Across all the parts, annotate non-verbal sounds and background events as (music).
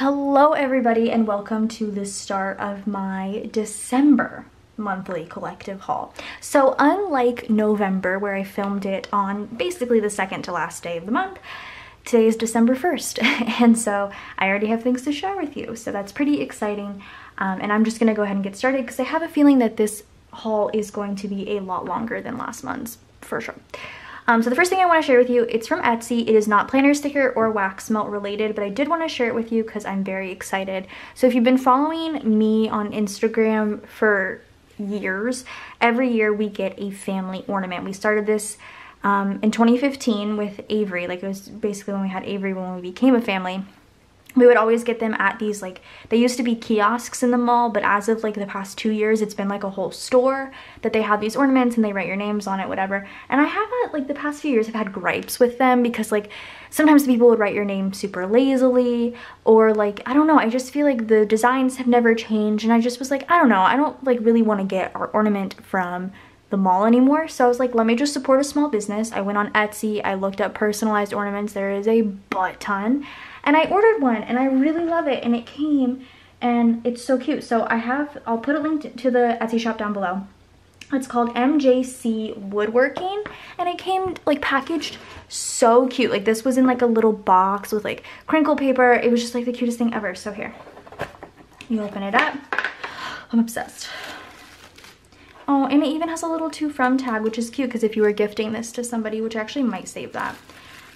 Hello everybody and welcome to the start of my December monthly collective haul. So unlike November where I filmed it on basically the second to last day of the month, today is December 1st (laughs) and so I already have things to share with you so that's pretty exciting um, and I'm just gonna go ahead and get started because I have a feeling that this haul is going to be a lot longer than last month's for sure. Um, so the first thing I want to share with you, it's from Etsy. It is not planner sticker or wax melt related, but I did want to share it with you because I'm very excited. So if you've been following me on Instagram for years, every year we get a family ornament. We started this um, in 2015 with Avery. Like it was basically when we had Avery when we became a family we would always get them at these like they used to be kiosks in the mall but as of like the past two years it's been like a whole store that they have these ornaments and they write your names on it whatever. And i have like the past few years i've had gripes with them because like sometimes people would write your name super lazily or like i don't know i just feel like the designs have never changed and i just was like i don't know i don't like really want to get our ornament from the mall anymore. So i was like let me just support a small business. I went on etsy i looked up personalized ornaments there is a butt ton and I ordered one and I really love it and it came and it's so cute. So I have, I'll put a link to the Etsy shop down below. It's called MJC Woodworking and it came like packaged so cute. Like this was in like a little box with like crinkle paper. It was just like the cutest thing ever. So here, you open it up. I'm obsessed. Oh, and it even has a little to from tag, which is cute because if you were gifting this to somebody, which actually might save that.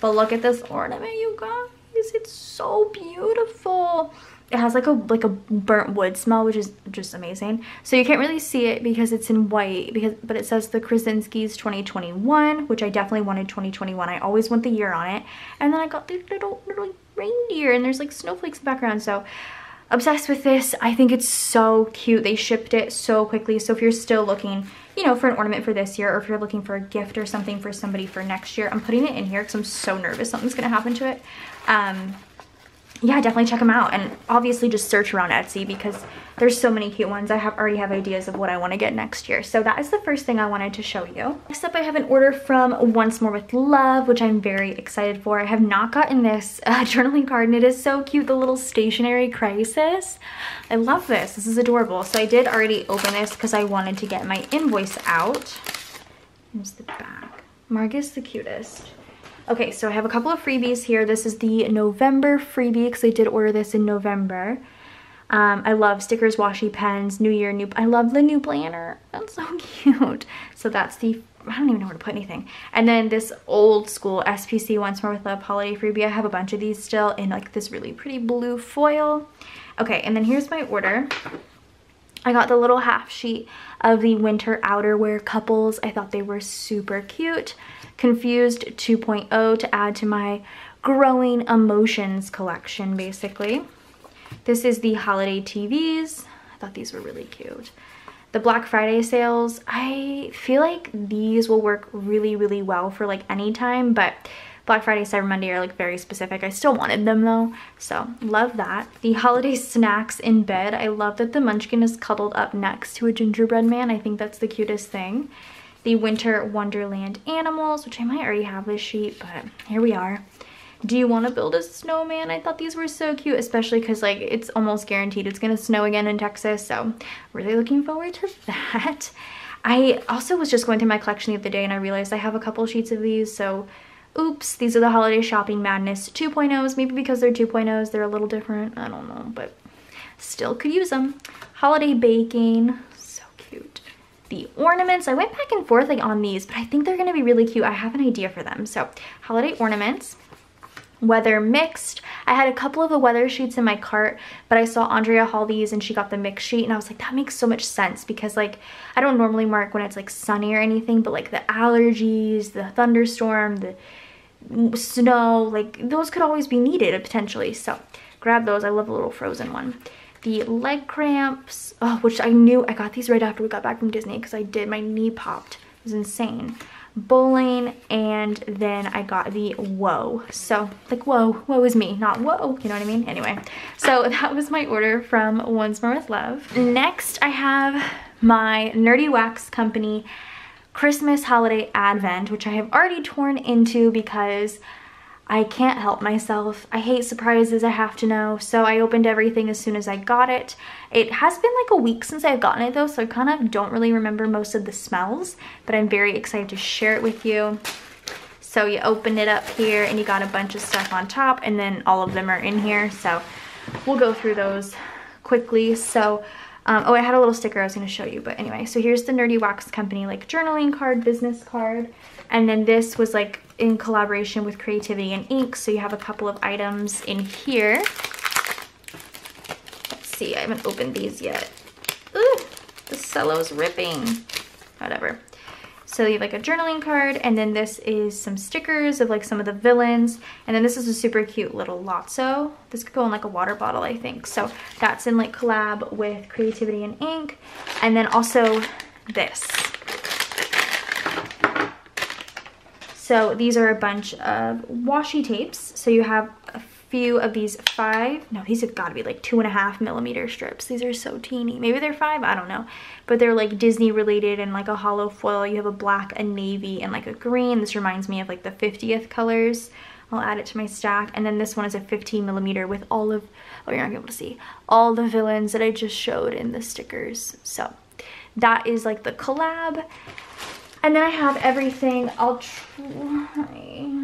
But look at this ornament you got it's so beautiful? It has like a like a burnt wood smell which is just amazing. So you can't really see it because it's in white because but it says the krasinski's 2021 which i definitely wanted 2021 i always want the year on it. And then i got the little little reindeer and there's like snowflakes in the background. So obsessed with this i think it's so cute they shipped it so quickly so if you're still looking you know, for an ornament for this year or if you're looking for a gift or something for somebody for next year. I'm putting it in here because I'm so nervous something's going to happen to it. Um, yeah, definitely check them out. And obviously just search around Etsy because there's so many cute ones. I have already have ideas of what I want to get next year. So that is the first thing I wanted to show you. Next up, I have an order from Once More With Love, which I'm very excited for. I have not gotten this (laughs) uh, journaling card and it is so cute, the little stationary crisis. I love this. This is adorable. So I did already open this because I wanted to get my invoice out. Here's the back. Marga's the cutest. Okay, so I have a couple of freebies here. This is the November freebie because I did order this in November. Um, I love stickers, washi pens, New Year, new. I love the new planner. That's so (laughs) cute. So that's the, I don't even know where to put anything. And then this old school SPC Once More With Love holiday freebie. I have a bunch of these still in like this really pretty blue foil. Okay, and then here's my order. I got the little half sheet of the winter outerwear couples. I thought they were super cute. Confused 2.0 to add to my growing emotions collection, basically. This is the holiday TVs. I thought these were really cute. The Black Friday sales, I feel like these will work really, really well for like any time, but Black Friday, Cyber Monday are like very specific. I still wanted them though, so love that. The holiday snacks in bed. I love that the munchkin is cuddled up next to a gingerbread man. I think that's the cutest thing the Winter Wonderland animals, which I might already have this sheet, but here we are. Do you want to build a snowman? I thought these were so cute, especially because like it's almost guaranteed it's going to snow again in Texas. So really looking forward to (laughs) that. I also was just going through my collection the other day and I realized I have a couple sheets of these. So oops, these are the Holiday Shopping Madness 2.0s. Maybe because they're 2.0s, they're a little different. I don't know, but still could use them. Holiday Baking, so cute the ornaments. I went back and forth like on these, but I think they're gonna be really cute. I have an idea for them. So holiday ornaments, weather mixed. I had a couple of the weather sheets in my cart, but I saw Andrea haul these and she got the mix sheet and I was like, that makes so much sense because like, I don't normally mark when it's like sunny or anything, but like the allergies, the thunderstorm, the snow, like those could always be needed potentially. So grab those. I love the little frozen one the leg cramps, oh, which I knew, I got these right after we got back from Disney because I did, my knee popped. It was insane. Bowling, and then I got the whoa. So, like, whoa, whoa is me, not whoa, you know what I mean? Anyway, so (laughs) that was my order from Once More With Love. Next, I have my Nerdy Wax Company Christmas Holiday Advent, which I have already torn into because I can't help myself. I hate surprises, I have to know. So I opened everything as soon as I got it. It has been like a week since I've gotten it though, so I kind of don't really remember most of the smells, but I'm very excited to share it with you. So you open it up here and you got a bunch of stuff on top and then all of them are in here. So we'll go through those quickly. So, um, oh, I had a little sticker I was going to show you. But anyway, so here's the Nerdy Wax Company like journaling card, business card. And then this was like in collaboration with Creativity and Ink. So you have a couple of items in here. Let's see, I haven't opened these yet. Ooh, the cello's ripping. Whatever. So you have like a journaling card and then this is some stickers of like some of the villains. And then this is a super cute little Lotso. This could go in like a water bottle, I think. So that's in like collab with Creativity and Ink. And then also this. So these are a bunch of washi tapes. So you have a few of these five, no, these have got to be like two and a half millimeter strips. These are so teeny. Maybe they're five, I don't know. But they're like Disney related and like a hollow foil. You have a black, a navy, and like a green. This reminds me of like the 50th colors. I'll add it to my stack. And then this one is a 15 millimeter with all of, oh, you're not able to see, all the villains that I just showed in the stickers. So that is like the collab. And then I have everything. I'll try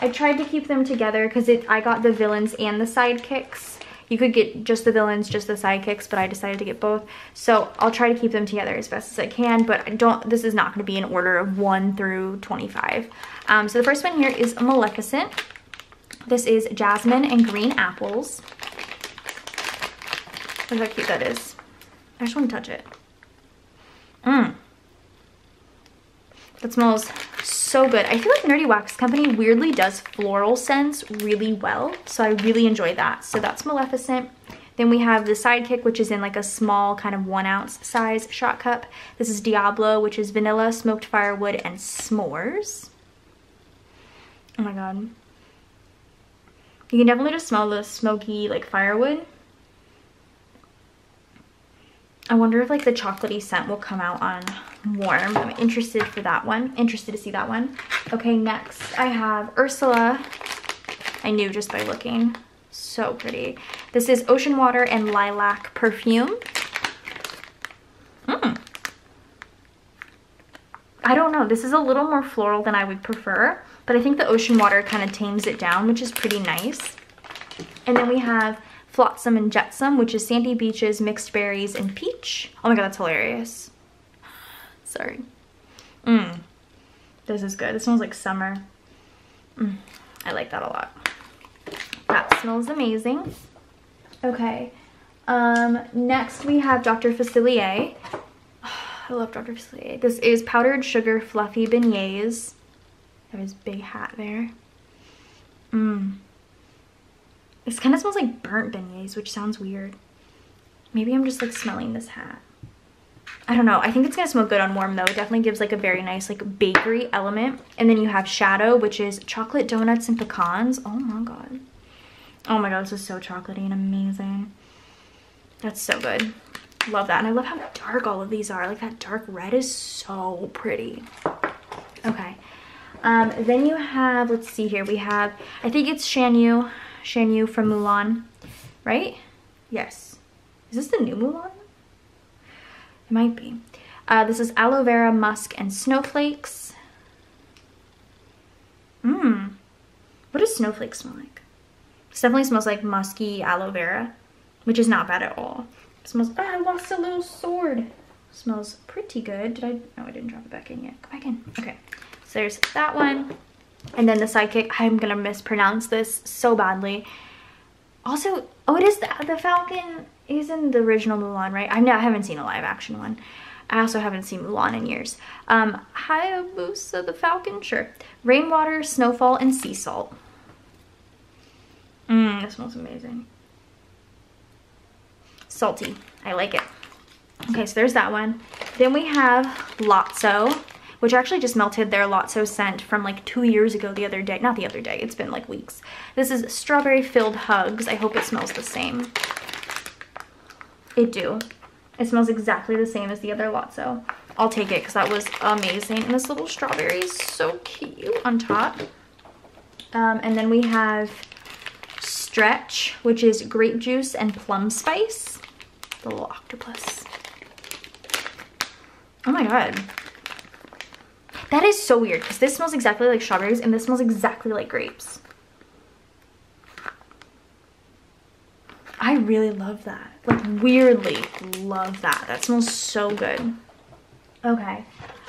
I tried to keep them together because I got the villains and the sidekicks. You could get just the villains, just the sidekicks, but I decided to get both. So I'll try to keep them together as best as I can, but I don't. this is not going to be in order of 1 through 25. Um, so the first one here is Maleficent. This is Jasmine and Green Apples. Look how cute that is. I just want to touch it. Mmm. That smells so good. I feel like Nerdy Wax Company weirdly does floral scents really well. So I really enjoy that. So that's Maleficent. Then we have the Sidekick, which is in like a small kind of one ounce size shot cup. This is Diablo, which is vanilla, smoked firewood, and s'mores. Oh my god. You can definitely just smell the smoky like firewood. I wonder if like the chocolatey scent will come out on warm. I'm interested for that one. Interested to see that one. Okay, next I have Ursula. I knew just by looking. So pretty. This is Ocean Water and Lilac Perfume. Mm. I don't know. This is a little more floral than I would prefer. But I think the Ocean Water kind of tames it down, which is pretty nice. And then we have Flotsam and Jetsam, which is sandy beaches, mixed berries, and peach. Oh my god, that's hilarious. Sorry. Mmm. This is good. This smells like summer. Mm, I like that a lot. That smells amazing. Okay. Um, next we have Dr. Facilier. (sighs) I love Dr. Facilier. This is powdered sugar fluffy beignets. His big hat there. Mmm. This kind of smells like burnt beignets, which sounds weird. Maybe I'm just like smelling this hat. I don't know. I think it's going to smell good on warm though. It definitely gives like a very nice like bakery element. And then you have Shadow, which is chocolate donuts and pecans. Oh my god. Oh my god, this is so chocolatey and amazing. That's so good. Love that. And I love how dark all of these are. Like that dark red is so pretty. Okay. Um, then you have, let's see here. We have, I think it's Shan Yu. Shan Yu from Mulan, right? Yes. Is this the new Mulan? It might be. Uh, this is aloe vera, musk, and snowflakes. Mmm. What does snowflake smell like? This definitely smells like musky aloe vera, which is not bad at all. It smells, oh, I lost a little sword. It smells pretty good. Did I, no, I didn't drop it back in yet. Go back in. Okay, so there's that one. And then the sidekick, I'm gonna mispronounce this so badly. Also, oh, it is the, the Falcon is in the original Mulan, right? I, I haven't seen a live action one. I also haven't seen Mulan in years. Um, Hayabusa the Falcon, sure. Rainwater, snowfall, and sea salt. Mmm, this smells amazing. Salty, I like it. Okay, so there's that one. Then we have Lotso which actually just melted their Lotso scent from like two years ago the other day. Not the other day, it's been like weeks. This is Strawberry Filled Hugs. I hope it smells the same. It do. It smells exactly the same as the other Lotso. I'll take it because that was amazing. And this little strawberry is so cute on top. Um, and then we have Stretch, which is grape juice and plum spice. The little octopus. Oh my god. That is so weird because this smells exactly like strawberries and this smells exactly like grapes. I really love that. Like weirdly love that. That smells so good. Okay.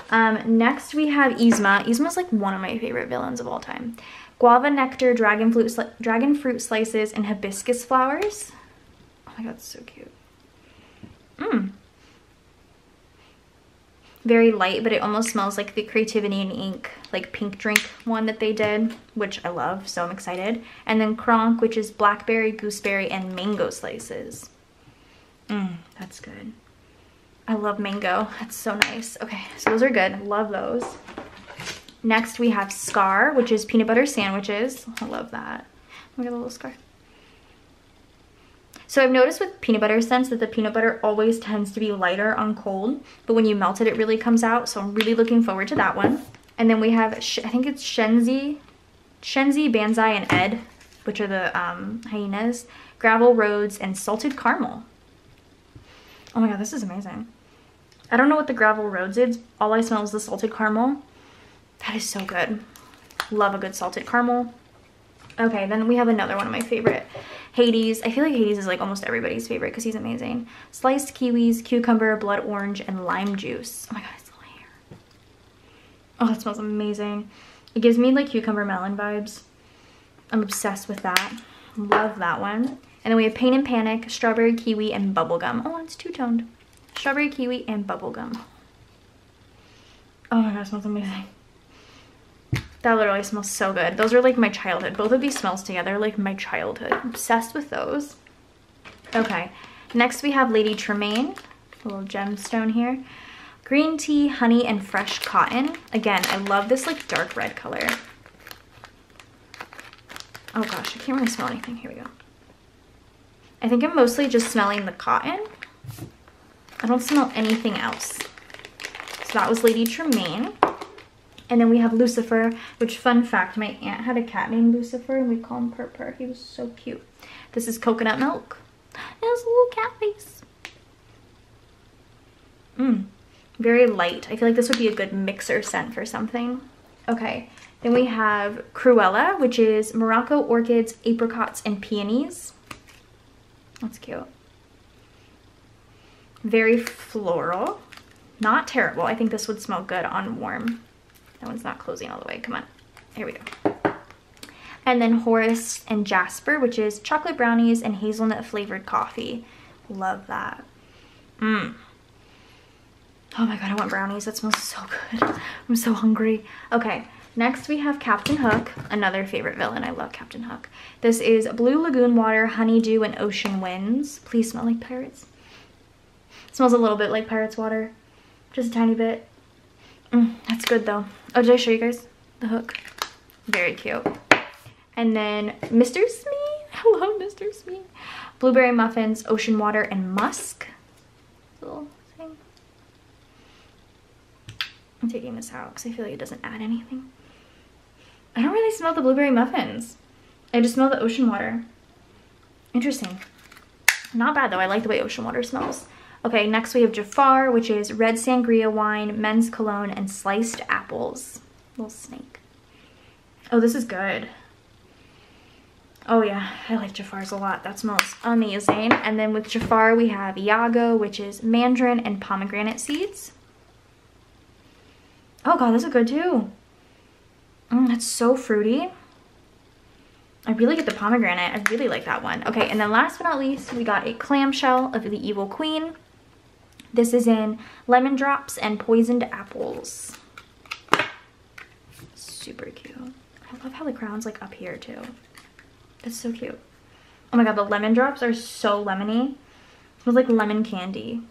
Um, next we have Yzma. Yzma's like one of my favorite villains of all time. Guava nectar, dragon fruit, dragon fruit slices, and hibiscus flowers. Oh my god, so cute. Mmm very light, but it almost smells like the Creativity and Ink like pink drink one that they did, which I love, so I'm excited. And then Kronk, which is blackberry, gooseberry, and mango slices. Mmm, that's good. I love mango. That's so nice. Okay, so those are good. Love those. Next, we have Scar, which is peanut butter sandwiches. I love that. Look at the little scar. So I've noticed with peanut butter scents that the peanut butter always tends to be lighter on cold, but when you melt it, it really comes out. So I'm really looking forward to that one. And then we have, I think it's Shenzi, Shenzi, Banzai, and Ed, which are the um, hyenas, gravel roads, and salted caramel. Oh my god, this is amazing. I don't know what the gravel roads is. All I smell is the salted caramel. That is so good. Love a good salted caramel. Okay, then we have another one of my favorite. Hades. I feel like Hades is like almost everybody's favorite because he's amazing. Sliced kiwis, cucumber, blood orange, and lime juice. Oh my god, his little hair. Oh, that smells amazing. It gives me like cucumber melon vibes. I'm obsessed with that. Love that one. And then we have Pain and Panic, Strawberry Kiwi, and Bubblegum. Oh, it's two-toned. Strawberry Kiwi and Bubblegum. Oh my god, it smells amazing. That literally smells so good. Those are like my childhood. Both of these smells together like my childhood. obsessed with those. Okay, next we have Lady Tremaine. A little gemstone here. Green tea, honey, and fresh cotton. Again, I love this like dark red color. Oh gosh, I can't really smell anything. Here we go. I think I'm mostly just smelling the cotton. I don't smell anything else. So that was Lady Tremaine. And then we have Lucifer, which fun fact, my aunt had a cat named Lucifer and we call him Purr He was so cute. This is coconut milk. It has a little cat face. Mmm, very light. I feel like this would be a good mixer scent for something. Okay, then we have Cruella, which is Morocco orchids, apricots, and peonies. That's cute. Very floral. Not terrible. I think this would smell good on warm. That one's not closing all the way. Come on. Here we go. And then Horace and Jasper, which is chocolate brownies and hazelnut flavored coffee. Love that. Mmm. Oh my god, I want brownies. That smells so good. (laughs) I'm so hungry. Okay, next we have Captain Hook, another favorite villain. I love Captain Hook. This is Blue Lagoon Water, Honeydew, and Ocean Winds. Please smell like pirates. It smells a little bit like pirate's water. Just a tiny bit. Mm, that's good though. Oh, did I show you guys the hook? Very cute. And then Mr. Smee. (laughs) Hello, Mr. Smee. Blueberry muffins, ocean water, and musk. Little thing. I'm taking this out because I feel like it doesn't add anything. I don't really smell the blueberry muffins. I just smell the ocean water. Interesting. Not bad though. I like the way ocean water smells. Okay, next we have Jafar, which is red sangria wine, men's cologne, and sliced apples. Little snake. Oh, this is good. Oh yeah, I like Jafar's a lot. That smells amazing. And then with Jafar, we have Iago, which is mandarin and pomegranate seeds. Oh god, this is good too. Mm, that's so fruity. I really get the pomegranate. I really like that one. Okay, and then last but not least, we got a clamshell of the Evil Queen. This is in lemon drops and poisoned apples. Super cute. I love how the crown's like up here too. That's so cute. Oh my god, the lemon drops are so lemony. It smells like lemon candy.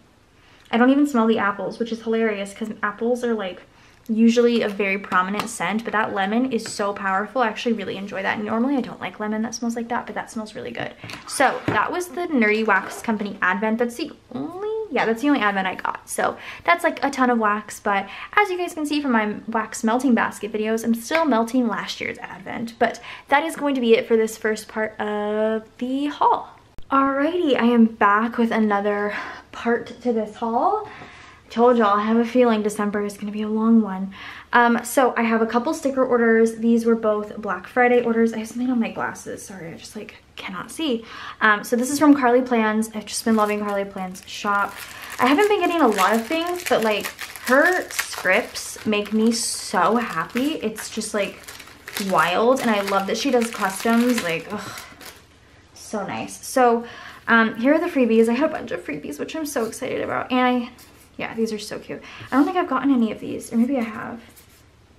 I don't even smell the apples, which is hilarious because apples are like usually a very prominent scent, but that lemon is so powerful. I actually really enjoy that. normally I don't like lemon that smells like that, but that smells really good. So that was the Nerdy Wax Company Advent. That's the only Yeah, that's the only advent I got. So that's like a ton of wax, but as you guys can see from my wax melting basket videos, I'm still melting last year's advent. But that is going to be it for this first part of the haul. Alrighty, I am back with another part to this haul. I told y'all I have a feeling December is going to be a long one. Um, so I have a couple sticker orders. These were both Black Friday orders. I have something on my glasses. Sorry, I just like cannot see. Um, so this is from Carlea Plans. I've just been loving Carlea Plans shop. I haven't been getting a lot of things, but like her scripts make me so happy. It's just like wild. And I love that she does customs. Like, ugh, so nice. So um, here are the freebies. I had a bunch of freebies, which I'm so excited about. And I, yeah, these are so cute. I don't think I've gotten any of these, or maybe I have.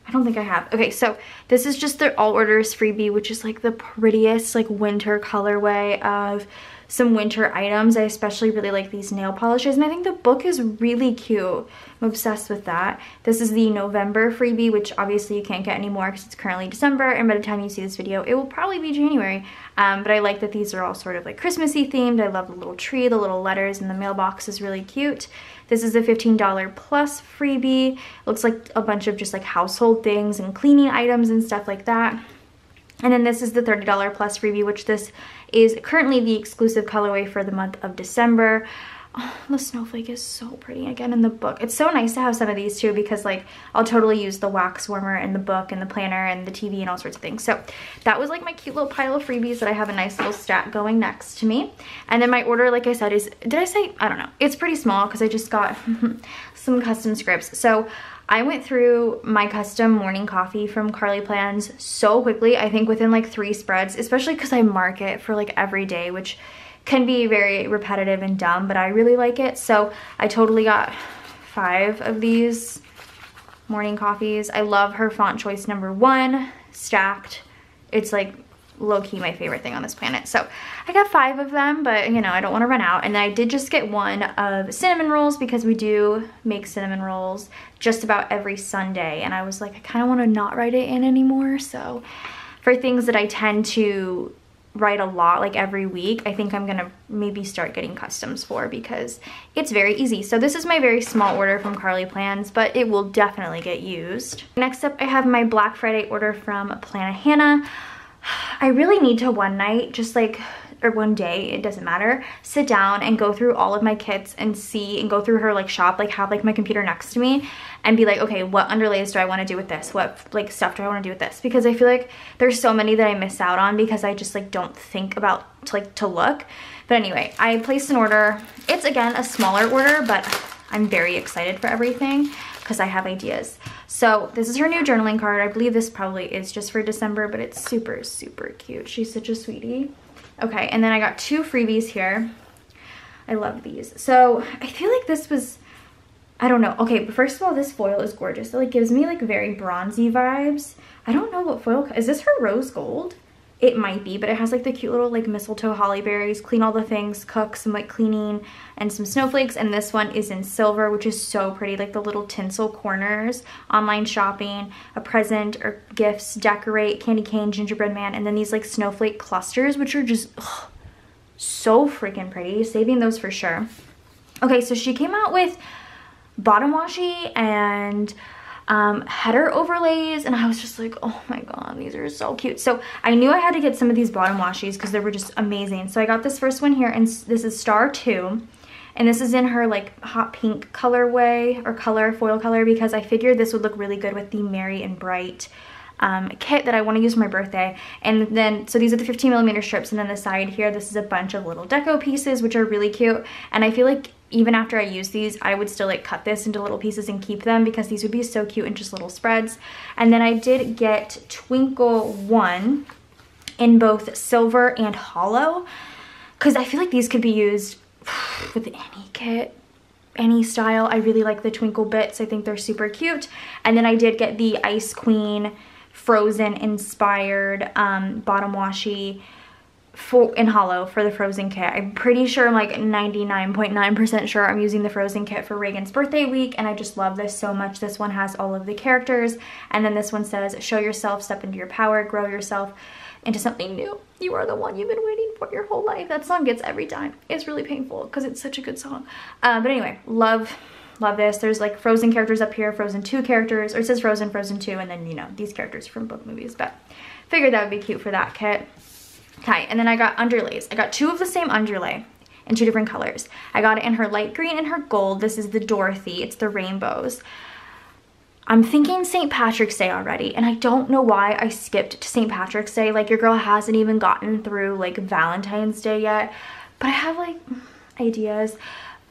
I don't think I have. Okay, so this is just the all orders freebie, which is like the prettiest like winter colorway of some winter items. I especially really like these nail polishes and I think the book is really cute. I'm obsessed with that. This is the November freebie, which obviously you can't get anymore because it's currently December and by the time you see this video, it will probably be January. Um, but I like that these are all sort of like Christmassy themed. I love the little tree, the little letters and the mailbox is really cute. This is a $15 plus freebie. Looks like a bunch of just like household things and cleaning items and stuff like that. And then this is the $30 plus freebie, which this is currently the exclusive colorway for the month of December. (sighs) The snowflake is so pretty again in the book. It's so nice to have some of these too because like I'll totally use the wax warmer in the book and the planner and the TV and all sorts of things. So that was like my cute little pile of freebies that I have a nice little stack going next to me. And then my order, like I said, is, did I say, I don't know. It's pretty small because I just got (laughs) some custom scripts. So I went through my custom morning coffee from Carlea Plans so quickly. I think within like three spreads, especially because I mark it for like every day, which can be very repetitive and dumb, but I really like it. So I totally got five of these morning coffees. I love her font choice number one, stacked. It's like low-key my favorite thing on this planet. So I got five of them, but you know, I don't want to run out. And I did just get one of cinnamon rolls because we do make cinnamon rolls just about every Sunday. And I was like, I kind of want to not write it in anymore. So for things that I tend to write a lot like every week I think I'm gonna maybe start getting customs for because it's very easy. So this is my very small order from Carlea Plans but it will definitely get used. Next up I have my Black Friday order from Plannahannah (sighs) I really need to one night just like or one day, it doesn't matter, sit down and go through all of my kits and see and go through her like shop, like have like my computer next to me and be like, okay, what underlays do I want to do with this? What like stuff do I want to do with this? Because I feel like there's so many that I miss out on because I just like don't think about to, like to look. But anyway, I placed an order. It's again a smaller order, but I'm very excited for everything because I have ideas. So this is her new journaling card. I believe this probably is just for December, but it's super, super cute. She's such a sweetie. Okay, and then I got two freebies here. I love these. So I feel like this was, I don't know. Okay, but first of all, this foil is gorgeous. It like gives me like very bronzy vibes. I don't know what foil, is this her rose gold? It might be, but it has like the cute little like mistletoe holly berries, clean all the things, cook some like cleaning and some snowflakes. And this one is in silver, which is so pretty, like the little tinsel corners, online shopping, a present or gifts, decorate, candy cane, gingerbread man, and then these like snowflake clusters, which are just ugh, so freaking pretty. Saving those for sure. Okay, so she came out with bottom washi and um, header overlays and I was just like, oh my god, these are so cute. So I knew I had to get some of these bottom washies because they were just amazing. So I got this first one here and this is Star 2 and this is in her like hot pink colorway or color, foil color because I figured this would look really good with the Merry and Bright um, kit that I want to use for my birthday. And then, so these are the 15 millimeter strips and then the side here, this is a bunch of little deco pieces which are really cute. And I feel like even after I use these, I would still like cut this into little pieces and keep them because these would be so cute in just little spreads. And then I did get Twinkle 1 in both silver and hollow because I feel like these could be used with any kit any style. I really like the twinkle bits. I think they're super cute. And then I did get the Ice Queen Frozen inspired um, bottom washi for in hollow for the Frozen kit. I'm pretty sure I'm like 99.9% sure I'm using the Frozen kit for Reagan's birthday week and I just love this so much. This one has all of the characters and then this one says show yourself, step into your power, grow yourself into something new. You are the one you've been waiting for your whole life. That song gets every time. It's really painful because it's such a good song. Uh, but anyway, love love this. There's like Frozen characters up here, Frozen 2 characters, or it says Frozen, Frozen 2, and then, you know, these characters from both movies, but figured that would be cute for that kit. Okay, and then I got underlays. I got two of the same underlay in two different colors. I got it in her light green and her gold. This is the Dorothy. It's the rainbows. I'm thinking St. Patrick's Day already, and I don't know why I skipped to St. Patrick's Day. Like, your girl hasn't even gotten through, like, Valentine's Day yet. But I have, like, ideas.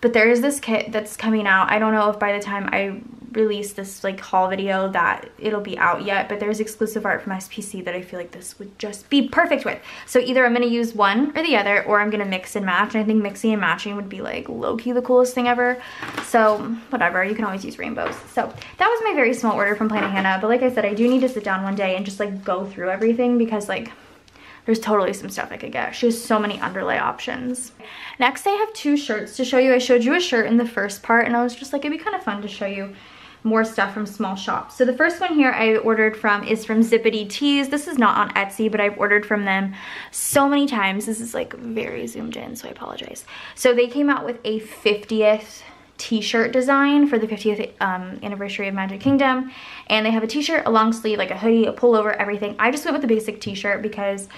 But there is this kit that's coming out. I don't know if by the time I release this like haul video that it'll be out yet, but there's exclusive art from SPC that I feel like this would just be perfect with. So either I'm gonna use one or the other, or I'm gonna mix and match. And I think mixing and matching would be like low-key the coolest thing ever. So whatever, you can always use rainbows. So that was my very small order from Plannahannah. But like I said, I do need to sit down one day and just like go through everything because like there's totally some stuff I could get. She has so many underlay options. Next, I have two shirts to show you. I showed you a shirt in the first part and I was just like, it'd be kind of fun to show you more stuff from small shops. So the first one here I ordered from is from Zip A Dee Tees. This is not on Etsy, but I've ordered from them so many times. This is like very zoomed in, so I apologize. So they came out with a 50th t-shirt design for the 50th um, anniversary of Magic Kingdom. And they have a t-shirt, a long sleeve, like a hoodie, a pullover, everything. I just went with the basic t-shirt because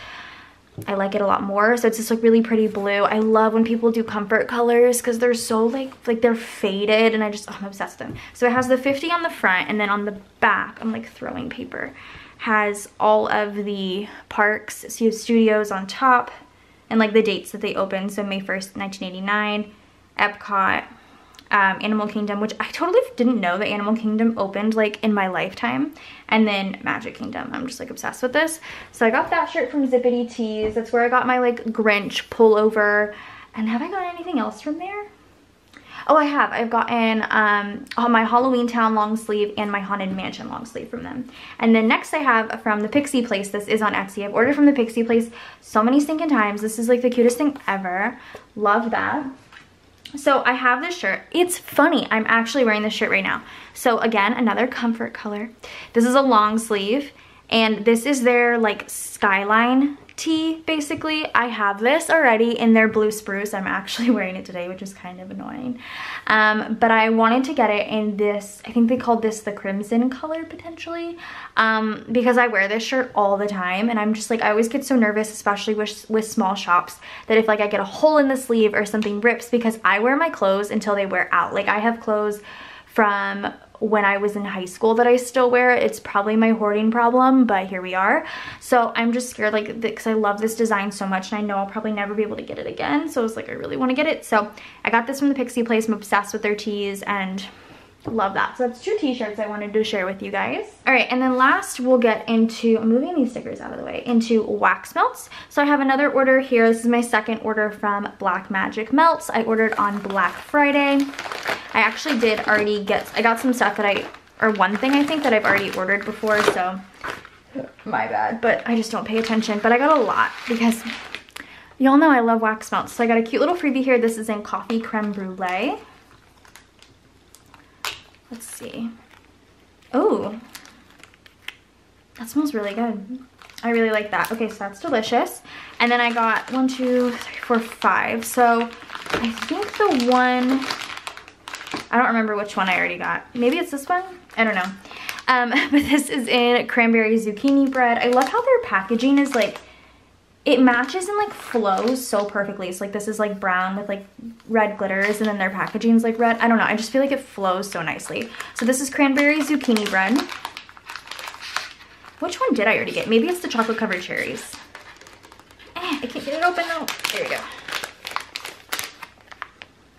I like it a lot more. So it's just like really pretty blue. I love when people do comfort colors because they're so like, like they're faded and I just, oh, I'm obsessed with them. So it has the 50 on the front and then on the back, I'm like throwing paper, has all of the parks. So you have studios on top and like the dates that they opened. So May 1st, 1989, Epcot, um, Animal Kingdom, which I totally didn't know that Animal Kingdom opened like in my lifetime. And then Magic Kingdom. I'm just like obsessed with this. So I got that shirt from Zip A Dee Tees. That's where I got my like Grinch pullover. And have I got anything else from there? Oh, I have. I've gotten um, my Halloween Town long sleeve and my Haunted Mansion long sleeve from them. And then next I have from the Pixie Place. This is on Etsy. I've ordered from the Pixie Place so many stinking times. This is like the cutest thing ever. Love that. So I have this shirt. It's funny. I'm actually wearing this shirt right now. So again, another comfort color. This is a long sleeve and this is their like skyline tee basically. I have this already in their blue spruce. I'm actually (laughs) wearing it today which is kind of annoying. Um, but I wanted to get it in this, I think they called this the crimson color potentially um, because I wear this shirt all the time and I'm just like I always get so nervous especially with, with small shops that if like I get a hole in the sleeve or something rips because I wear my clothes until they wear out. Like I have clothes from when I was in high school that I still wear. It's probably my hoarding problem, but here we are. So I'm just scared like because I love this design so much and I know I'll probably never be able to get it again. So I was like, I really want to get it. So I got this from the Pixie Place. I'm obsessed with their tees and love that. So that's two t-shirts I wanted to share with you guys. All right, and then last we'll get into, I'm moving these stickers out of the way, into wax melts. So I have another order here. This is my second order from Black Magic Melts. I ordered on Black Friday. I actually did already get, I got some stuff that I, or one thing I think that I've already ordered before, so my bad, but I just don't pay attention. But I got a lot because y'all know I love wax melts. So I got a cute little freebie here. This is in Coffee Creme Brulee. Let's see. Oh, that smells really good. I really like that. Okay, so that's delicious. And then I got one, two, three, four, five. So I think the one I don't remember which one I already got. Maybe it's this one? I don't know. Um, (laughs) but this is in cranberry zucchini bread. I love how their packaging is like, it matches and like flows so perfectly. So like this is like brown with like red glitters and then their packaging is like red. I don't know. I just feel like it flows so nicely. So this is cranberry zucchini bread. Which one did I already get? Maybe it's the chocolate covered cherries. Eh, I can't get it open though. There we go.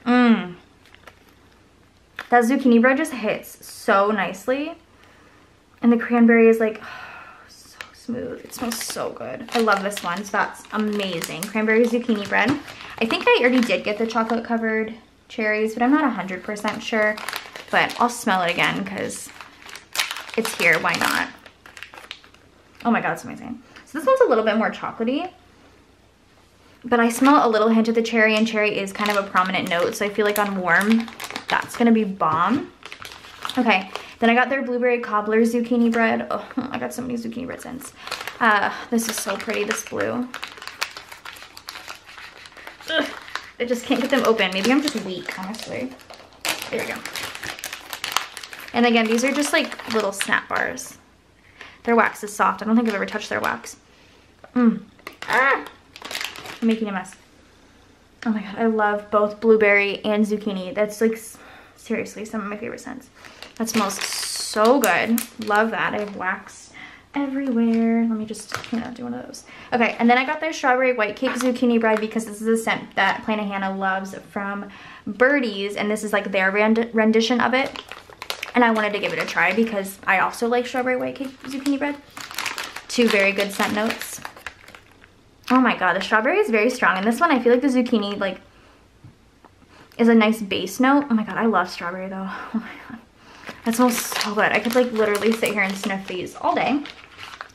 Mmm. That zucchini bread just hits so nicely. And the cranberry is like (sighs) so smooth. It smells so good. I love this one. So that's amazing. Cranberry zucchini bread. I think I already did get the chocolate covered cherries, but I'm not 100% sure. But I'll smell it again because it's here. Why not? Oh my god, it's amazing. So this one's a little bit more chocolatey. But I smell a little hint of the cherry, and cherry is kind of a prominent note. So I feel like on warm, that's gonna be bomb. Okay, then I got their blueberry cobbler zucchini bread. Oh, I got so many zucchini bread scents. Uh, this is so pretty, this blue. I just can't get them open. Maybe I'm just weak, honestly. There we go. And again, these are just like little snap bars. Their wax is soft. I don't think I've ever touched their wax. Mmm. Ah! I'm making a mess. Oh my god, I love both blueberry and zucchini. That's like, seriously, some of my favorite scents. That smells so good. Love that. I have wax everywhere. Let me just, you know, do one of those. Okay, and then I got their strawberry white cake zucchini bread because this is a scent that Plannahannah loves from Birdies, and this is like their rendition of it. And I wanted to give it a try because I also like strawberry white cake zucchini bread. Two very good scent notes. Oh my god, the strawberry is very strong. And this one, I feel like the zucchini, like, is a nice base note. Oh my god, I love strawberry though. (laughs) Oh my god. That smells so good. I could like literally sit here and sniff these all day.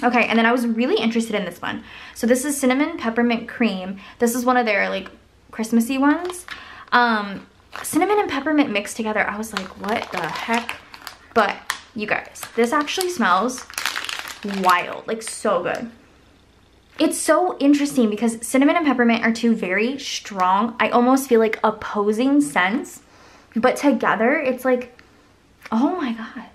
Okay, and then I was really interested in this one. So this is cinnamon peppermint cream. This is one of their like Christmassy ones. Um, cinnamon and peppermint mixed together. I was like, what the heck? But you guys, this actually smells wild, like so good. It's so interesting because cinnamon and peppermint are two very strong, I almost feel like opposing scents, but together it's like, oh my God.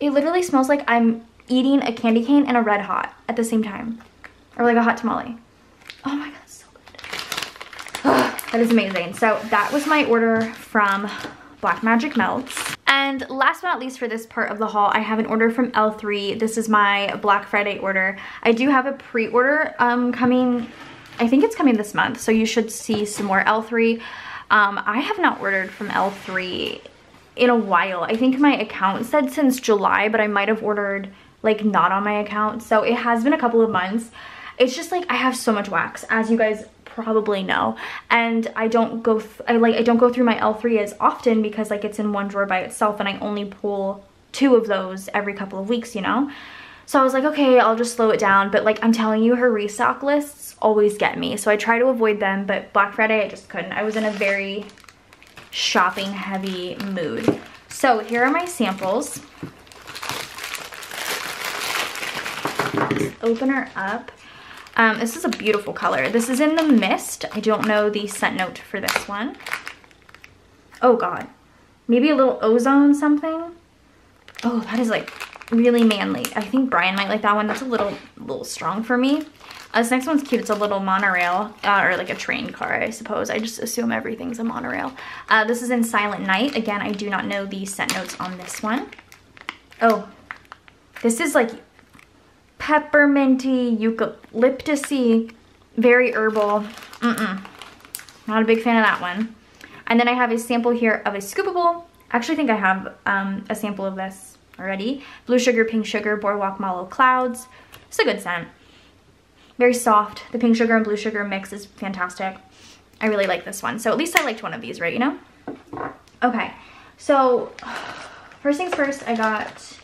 It literally smells like I'm eating a candy cane and a red hot at the same time. Or like a hot tamale. Oh my God, so good. that is amazing. So that was my order from Black Magic Melts. And last but not least for this part of the haul, I have an order from L3. This is my Black Friday order. I do have a pre-order um, coming, I think it's coming this month, so you should see some more L3. Um, I have not ordered from L3 in a while. I think my account said since July, but I might have ordered like not on my account. So it has been a couple of months. It's just like I have so much wax, as you guys probably know. And I don't go I like I don't go through my L3 as often because like it's in one drawer by itself and I only pull two of those every couple of weeks you know? So I was like okay I'll just slow it down. But like I'm telling you her restock lists always get me. So I try to avoid them but Black Friday I just couldn't. I was in a very shopping heavy mood. So here are my samples. Open her up um, this is a beautiful color. This is in the mist. I don't know the scent note for this one. Oh God. Maybe a little ozone something. Oh, that is like really manly. I think Brian might like that one. That's a little, little strong for me. Uh, this next one's cute. It's a little monorail, uh, or like a train car, I suppose. I just assume everything's a monorail. Uh, this is in Silent Night. Again, I do not know the scent notes on this one. Oh, this is like pepperminty, eucalyptusy, very herbal. Mm-mm. Not a big fan of that one. And then I have a sample here of a scoopable. I actually think I have um, a sample of this already. Blue Sugar, Pink Sugar, Boardwalk Mallow Clouds. It's a good scent. Very soft. The pink sugar and blue sugar mix is fantastic. I really like this one. So at least I liked one of these, right? You know? Okay. So (sighs) first things first, I got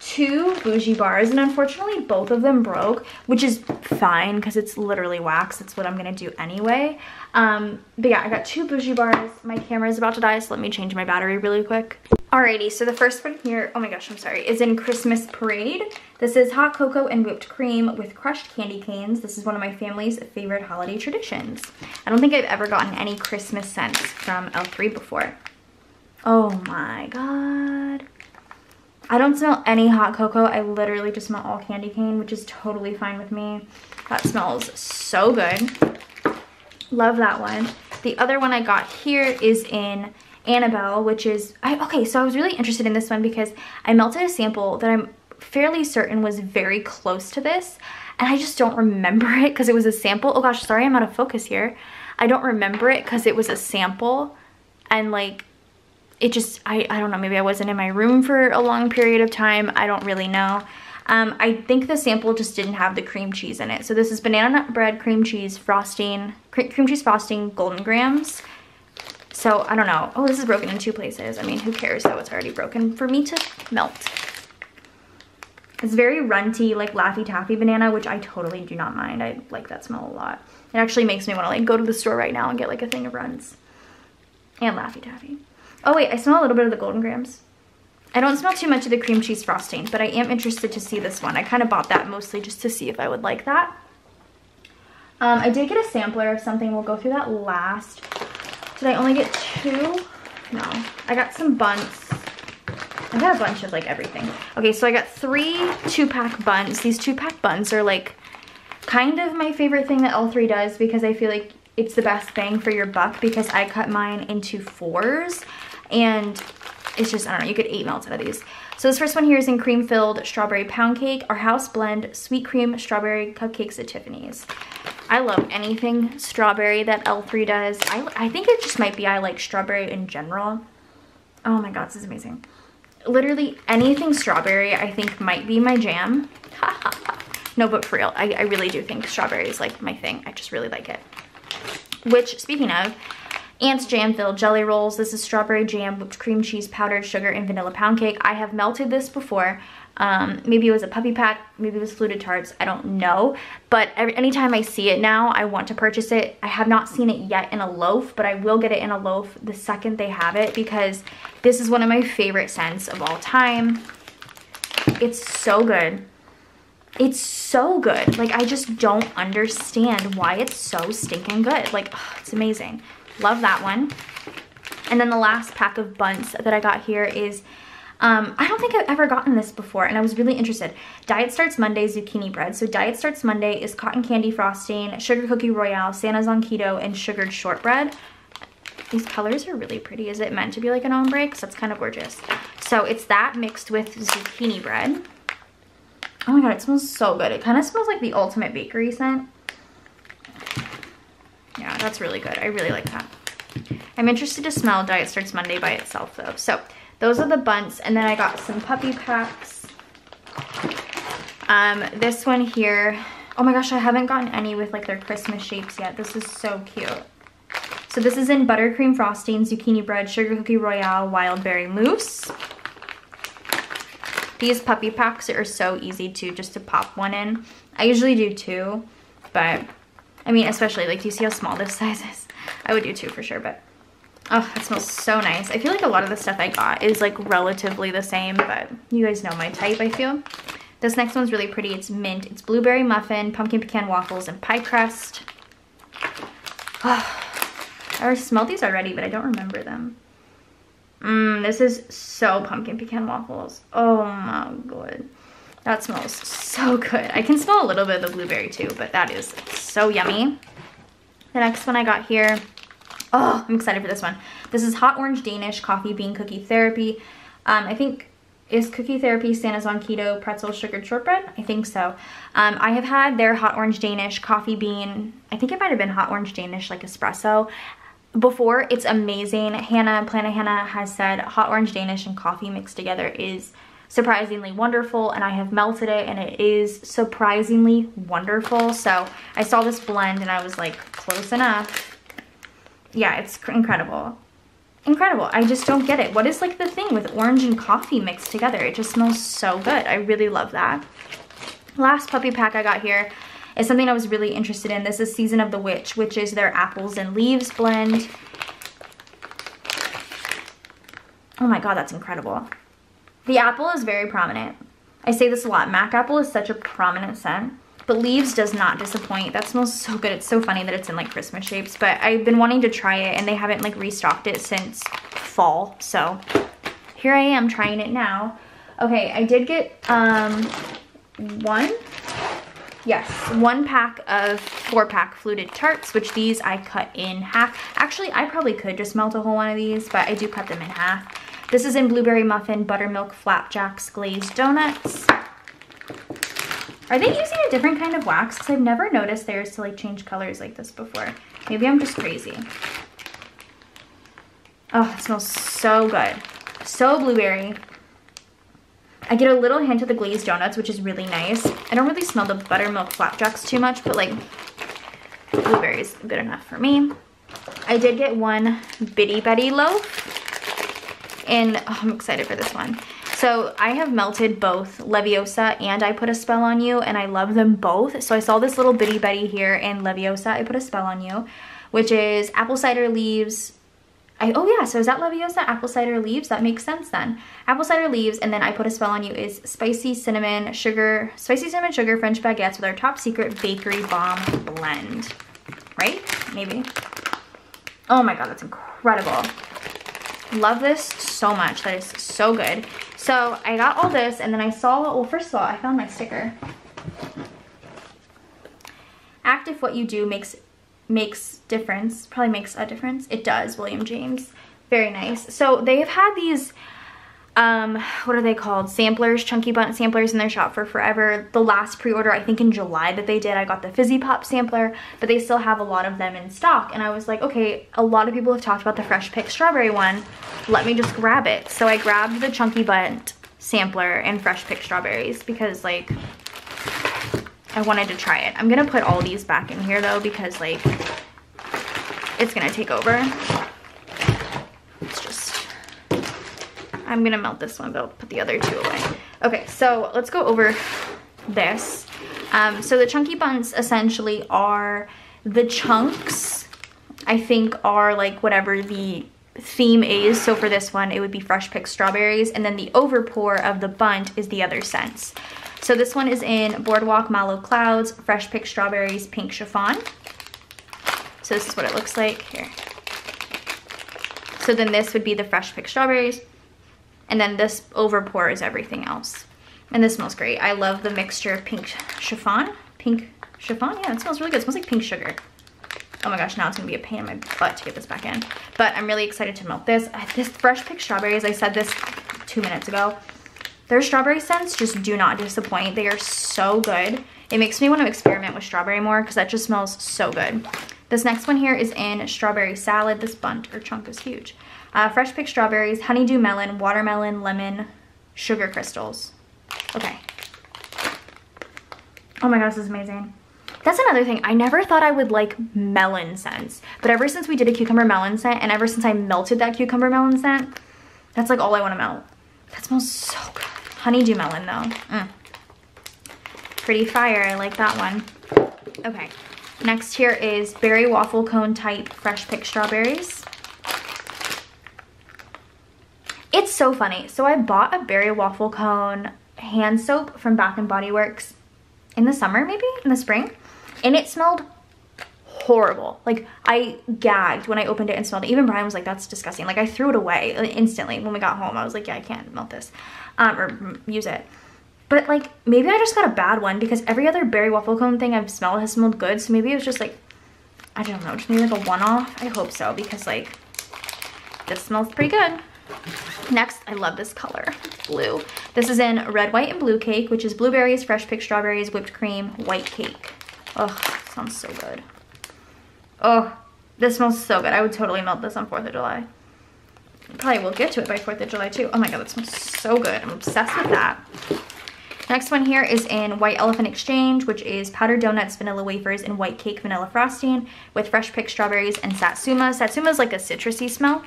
two bougie bars and unfortunately both of them broke which is fine because it's literally wax. That's what i'm gonna do anyway. Um but yeah i got two bougie bars. My camera is about to die so let me change my battery really quick. Alrighty so the first one here oh my gosh i'm sorry is in christmas parade. This is hot cocoa and whipped cream with crushed candy canes. This is one of my family's favorite holiday traditions. I don't think i've ever gotten any christmas scents from l3 before. Oh my god I don't smell any hot cocoa. I literally just smell all candy cane, which is totally fine with me. That smells so good. Love that one. The other one I got here is in Annabelle, which is, I, okay, so I was really interested in this one because I melted a sample that I'm fairly certain was very close to this. And I just don't remember (laughs) it because it was a sample. Oh gosh, sorry, I'm out of focus here. I don't remember it because it was a sample and like it just, I, I don't know, maybe I wasn't in my room for a long period of time. I don't really know. Um, I think the sample just didn't have the cream cheese in it. So this is banana nut bread, cream cheese, frosting, cream cheese frosting, Golden Grahams. So I don't know. Oh, this is broken in two places. I mean, who cares though? It's already broken for me to melt. It's very runty, like Laffy Taffy banana, which I totally do not mind. I like that smell a lot. It actually makes me want to like go to the store right now and get like a thing of Runts. And Laffy Taffy. Oh wait, I smell a little bit of the Golden Grahams. I don't smell too much of the cream cheese frosting, but I am interested to see this one. I kind of bought that mostly just to see if I would like that. Um, I did get a sampler of something. We'll go through that last. Did I only get two? No, I got some buns. I got a bunch of like everything. Okay, so I got three two-pack buns. These two-pack buns are like kind of my favorite thing that L3 does because I feel like it's the best bang for your buck because I cut mine into fours and it's just, I don't know, you get eight melts out of these. So this first one here is in cream filled strawberry pound cake, our house blend sweet cream strawberry cupcakes at Tiffany's. I love anything strawberry that L3 does. I, I think it just might be I like strawberry in general. Oh my god, this is amazing. Literally anything strawberry I think might be my jam. (laughs) no, but for real, I, I really do think strawberry is like my thing. I just really like it. Which, speaking of, Aunt's Jam Filled Jelly Rolls. This is strawberry jam, whipped cream cheese, powdered sugar, and vanilla pound cake. I have melted this before. Um, maybe it was a puppy pack, maybe it was fluted tarts, I don't know. But every, anytime I see it now, I want to purchase it. I have not seen it yet in a loaf, but I will get it in a loaf the second they have it because this is one of my favorite scents of all time. It's so good. It's so good. Like, I just don't understand why it's so stinking good. Like, oh, it's amazing. Love that one. And then the last pack of buns that I got here is, um, I don't think I've ever gotten this before and I was really interested. Diet Starts Monday zucchini bread. So Diet Starts Monday is cotton candy frosting, sugar cookie royale, Santa's on keto, and sugared shortbread. These colors are really pretty. Is it meant to be like an ombre? Because that's kind of gorgeous. So it's that mixed with zucchini bread. Oh my god, it smells so good. It kind of smells like the ultimate bakery scent. That's really good. I really like that. I'm interested to smell Diet Starts Monday by itself though. So those are the bundts. And then I got some puppy packs. Um, this one here. Oh my gosh, I haven't gotten any with like their Christmas shapes yet. This is so cute. So this is in buttercream frosting, zucchini bread, sugar cookie royale, wild berry mousse. These puppy packs are so easy to just to pop one in. I usually do two, but I mean, especially like, do you see how small this (laughs) size is? I would do two for sure, but oh, that smells so nice. I feel like a lot of the stuff I got is like relatively the same, but you guys know my type, I feel. This next one's really pretty. It's mint. It's blueberry muffin, pumpkin pecan waffles, and pie crust. Oh, (sighs) I already smelled these already, but I don't remember them. Mmm, this is so pumpkin pecan waffles. Oh my god. That smells so good. I can smell a little bit of the blueberry too, but that is so yummy. The next one I got here, oh, I'm excited for this one. This is Hot Orange Danish Coffee Bean Cookie Therapy. Um, I think is Cookie Therapy Santa's on Keto Pretzel Sugared Shortbread? I think so. Um, I have had their Hot Orange Danish Coffee Bean, I think it might have been Hot Orange Danish like espresso before. It's amazing. Hannah, Plannahannah has said Hot Orange Danish and coffee mixed together is surprisingly wonderful and I have melted it and it is surprisingly wonderful. So I saw this blend and I was like, close enough. Yeah, it's incredible. Incredible. I just don't get it. What is like the thing with orange and coffee mixed together? It just smells so good. I really love that. Last puppy pack I got here is something I was really interested in. This is Season of the Witch, which is their apples and leaves blend. Oh my god, that's incredible. The apple is very prominent. I say this a lot. Mac apple is such a prominent scent. But Leaves does not disappoint. That smells so good. It's so funny that it's in like Christmas shapes. But I've been wanting to try it and they haven't like restocked it since fall. So here I am trying it now. Okay, I did get um, one, yes, one pack of four pack fluted tarts, which these I cut in half. Actually, I probably could just melt a whole one of these, but I do cut them in half. This is in Blueberry Muffin Buttermilk Flapjacks Glazed Donuts. Are they using a different kind of wax? Because I've never noticed theirs to like change colors like this before. Maybe I'm just crazy. Oh, it smells so good. So blueberry. I get a little hint of the glazed donuts, which is really nice. I don't really smell the buttermilk flapjacks too much, but like blueberries good enough for me. I did get one Bitty Betty loaf and oh, I'm excited for this one. So I have melted both Leviosa and I Put a Spell on You and I love them both. So I saw this little bitty Betty here in Leviosa, I Put a Spell on You, which is apple cider leaves. I, oh yeah, so is that Leviosa apple cider leaves? That makes sense then. Apple cider leaves and then I Put a Spell on You is spicy cinnamon sugar, spicy cinnamon sugar French baguettes with our top secret bakery bomb blend. Right? Maybe. Oh my god, that's incredible. Love this so much. That is so good. So I got all this and then I saw, well, first of all, I found my sticker. Act if what you do makes makes difference, probably makes a difference. It does, William James. Very nice. So they've had these um what are they called? Samplers chunky bundt samplers in their shop for forever. The last pre-order i think in july that they did i got the fizzy pop sampler but they still have a lot of them in stock. And i was like okay a lot of people have talked about the fresh pick strawberry one. Let me just grab it. So i grabbed the chunky bundt sampler and fresh pick strawberries because like i wanted to try it. I'm gonna put all these back in here though because like it's gonna take over I'm gonna melt this one, but I'll put the other two away. Okay, so let's go over this. Um, so the chunky buns essentially are the chunks, I think are like whatever the theme is. So for this one, it would be fresh picked strawberries. And then the overpour of the bundt is the other scents. So this one is in Boardwalk Mallow Clouds, Fresh Picked Strawberries, Pink Chiffon. So this is what it looks like here. So then this would be the Fresh Picked Strawberries. And then this overpour is everything else. And this smells great. I love the mixture of pink chiffon. Pink chiffon? Yeah, it smells really good. It smells like pink sugar. Oh my gosh, now it's gonna be a pain in my butt to get this back in. But I'm really excited to melt this. This fresh picked strawberries, I said this two minutes ago. Their strawberry scents just do not disappoint. They are so good. It makes me want to experiment with strawberry more because that just smells so good. This next one here is in strawberry salad. This bundt or chunk is huge. Uh, fresh picked strawberries, honeydew melon, watermelon, lemon, sugar crystals. Okay. Oh my gosh, this is amazing. That's another thing. I never thought I would like melon scents. But ever since we did a cucumber melon scent and ever since I melted that cucumber melon scent, that's like all I want to melt. That smells so good. Honeydew melon though. Mm. Pretty fire. I like that one. Okay. Next here is berry waffle cone type fresh picked strawberries. It's so funny. So I bought a berry waffle cone hand soap from Bath and Body Works in the summer maybe, in the spring. And it smelled horrible. Like I gagged when I opened it and smelled it. Even Brian was like, that's disgusting. Like I threw it away instantly when we got home. I was like, yeah, I can't melt this um, or use it. But like maybe I just got a bad one because every other berry waffle cone thing I've smelled has smelled good. So maybe it was just like, I don't know, just maybe like a one-off. I hope so because like this smells pretty good. Next, I love this color, blue. This is in red, white, and blue cake, which is blueberries, fresh picked strawberries, whipped cream, white cake. Oh, sounds so good. Oh, this smells so good. I would totally melt this on 4th of July. Probably will get to it by 4th of July too. Oh my god, that smells so good. I'm obsessed with that. Next one here is in White Elephant Exchange, which is powdered donuts, vanilla wafers, and white cake vanilla frosting with fresh picked strawberries and satsuma. Satsuma is like a citrusy smell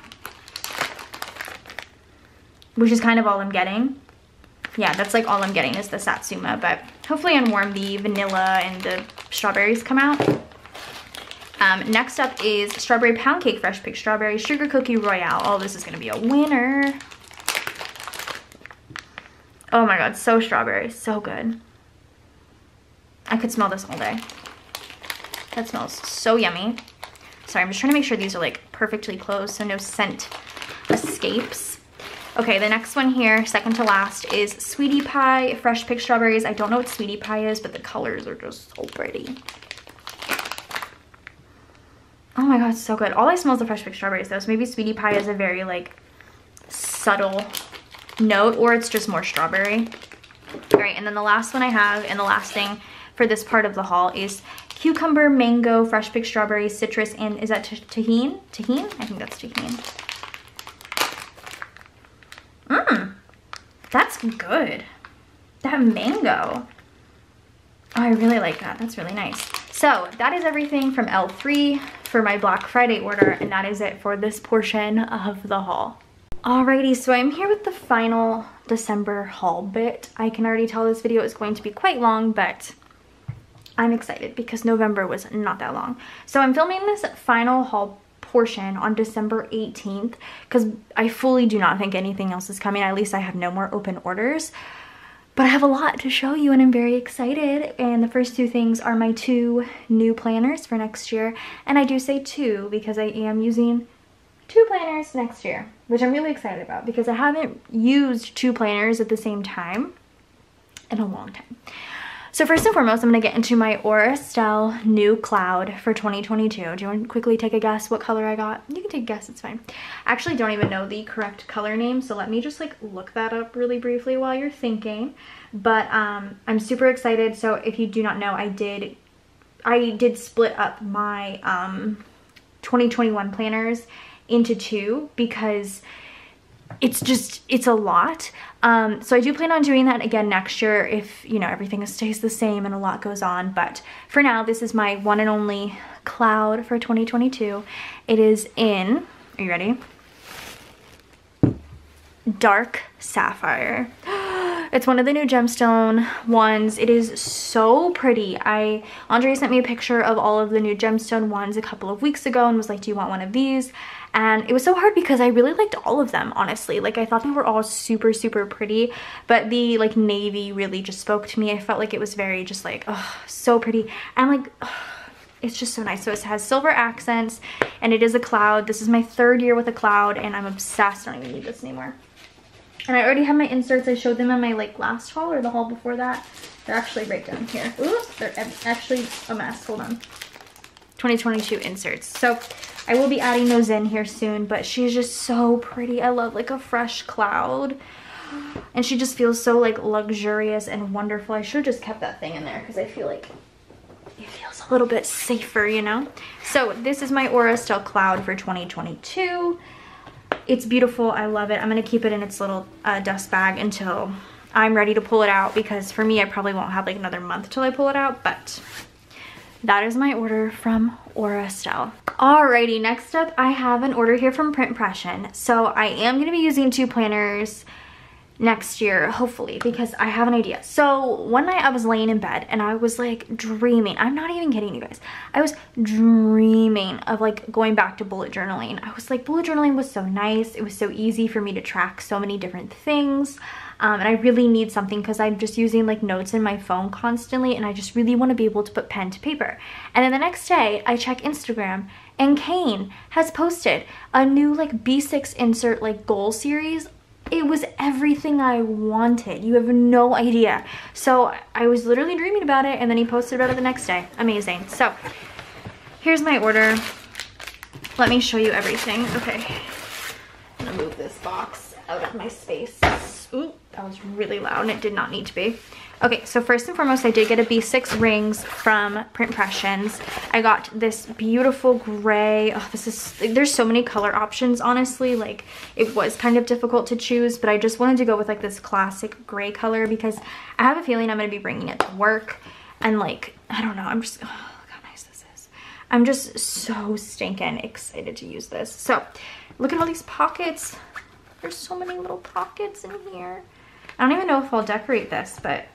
which is kind of all I'm getting. Yeah, that's like all I'm getting is the Satsuma, but hopefully on warm the vanilla and the strawberries come out. Um, next up is Strawberry Pound Cake Fresh Picked Strawberry Sugar Cookie Royale. Oh, this is going to be a winner. Oh my god, so strawberry, so good. I could smell this all day. That smells so yummy. Sorry, I'm just trying to make sure these are like perfectly closed so no scent escapes. Okay, the next one here, second to last, is Sweetie Pie Fresh Pick Strawberries. I don't know what Sweetie Pie is, but the colors are just so pretty. Oh my god, so good. All I smell is the Fresh Pick Strawberries though, so maybe Sweetie Pie is a very like subtle note or it's just more strawberry. All right, and then the last one I have and the last thing for this part of the haul is cucumber, mango, fresh picked strawberry, citrus, and is that tahini? Tahini? I think that's tahini. Mmm, that's good. That mango. Oh, I really like that. That's really nice. So that is everything from L3 for my Black Friday order, and that is it for this portion of the haul. Alrighty, so I'm here with the final December haul bit. I can already tell this video is going to be quite long, but I'm excited because November was not that long. So I'm filming this final haul portion on December 18th because I fully do not think anything else is coming. At least I have no more open orders. but I have a lot to show you and I'm very excited. And the first two things are my two new planners for next year. And I do say two because I am using two planners next year, which I'm really excited about because I haven't used two planners at the same time in a long time. So first and foremost, I'm to get into my Aura Estelle new cloud for 2022. Do you want to quickly take a guess what color I got? You can take a guess, it's fine. I actually don't even know the correct color name, so let me just like look that up really briefly while you're thinking. But um, I'm super excited. So if you do not know, I did I did split up my um, 2021 planners into two because it's just it's a lot. Um, so i do plan on doing that again next year if you know everything stays the same and a lot goes on. But for now this is my one and only cloud for 2022 it is in are you ready? Dark sapphire. (gasps) It's one of the new gemstone ones. It is so pretty. I andre sent me a picture of all of the new gemstone ones a couple of weeks ago and was like do you want one of these and it was so hard because I really liked all of them honestly. Like I thought they were all super super pretty but the like navy really just spoke to me. I felt like it was very just like oh so pretty. And like it's just so nice. So it has silver accents and it is a cloud. This is my third year with a cloud and I'm obsessed. I don't even need this anymore. And I already have my inserts. I showed them in my like last haul or the haul before that. They're actually right down here. Oops they're actually a mess. Hold on 2022 inserts so I will be adding those in here soon, but she's just so pretty. I love like a fresh cloud. And she just feels so like luxurious and wonderful. I should have just kept that thing in there because I feel like it feels a little bit safer, you know? So this is my Aura Estelle Cloud for 2022. It's beautiful. I love it. I'm going to keep it in its little uh, dust bag until I'm ready to pull it out because for me, I probably won't have like another month till I pull it out, but that is my order from Aura Estelle. Alrighty, next up I have an order here from Print Printpression. So I am to be using two planners next year, hopefully, because I have an idea. So one night I was laying in bed and I was like dreaming. I'm not even kidding you guys. I was dreaming of like going back to bullet journaling. I was like, bullet journaling was so nice. It was so easy for me to track so many different things. Um, and I really need something because I'm just using like notes in my phone constantly and I just really want to be able to put pen to paper. And then the next day I check Instagram and Kane has posted a new like B6 insert like goal series it was everything I wanted. You have no idea. So I was literally dreaming about it and then he posted about it the next day. Amazing. So here's my order. Let me show you everything. Okay. I'm gonna move this box out of my space. Ooh, that was really loud and it did not need to be. Okay, so first and foremost, I did get a B6 rings from Print Printpressions. I got this beautiful gray. Oh, this is, like, there's so many color options, honestly. Like, it was kind of difficult to choose, but I just wanted to go with like this classic gray color because I have a feeling I'm going to be bringing it to work. And like, I don't know, I'm just, oh, look how nice this is. I'm just so stinking excited to use this. So, look at all these pockets. There's so many little pockets in here. I don't even know if I'll decorate this, but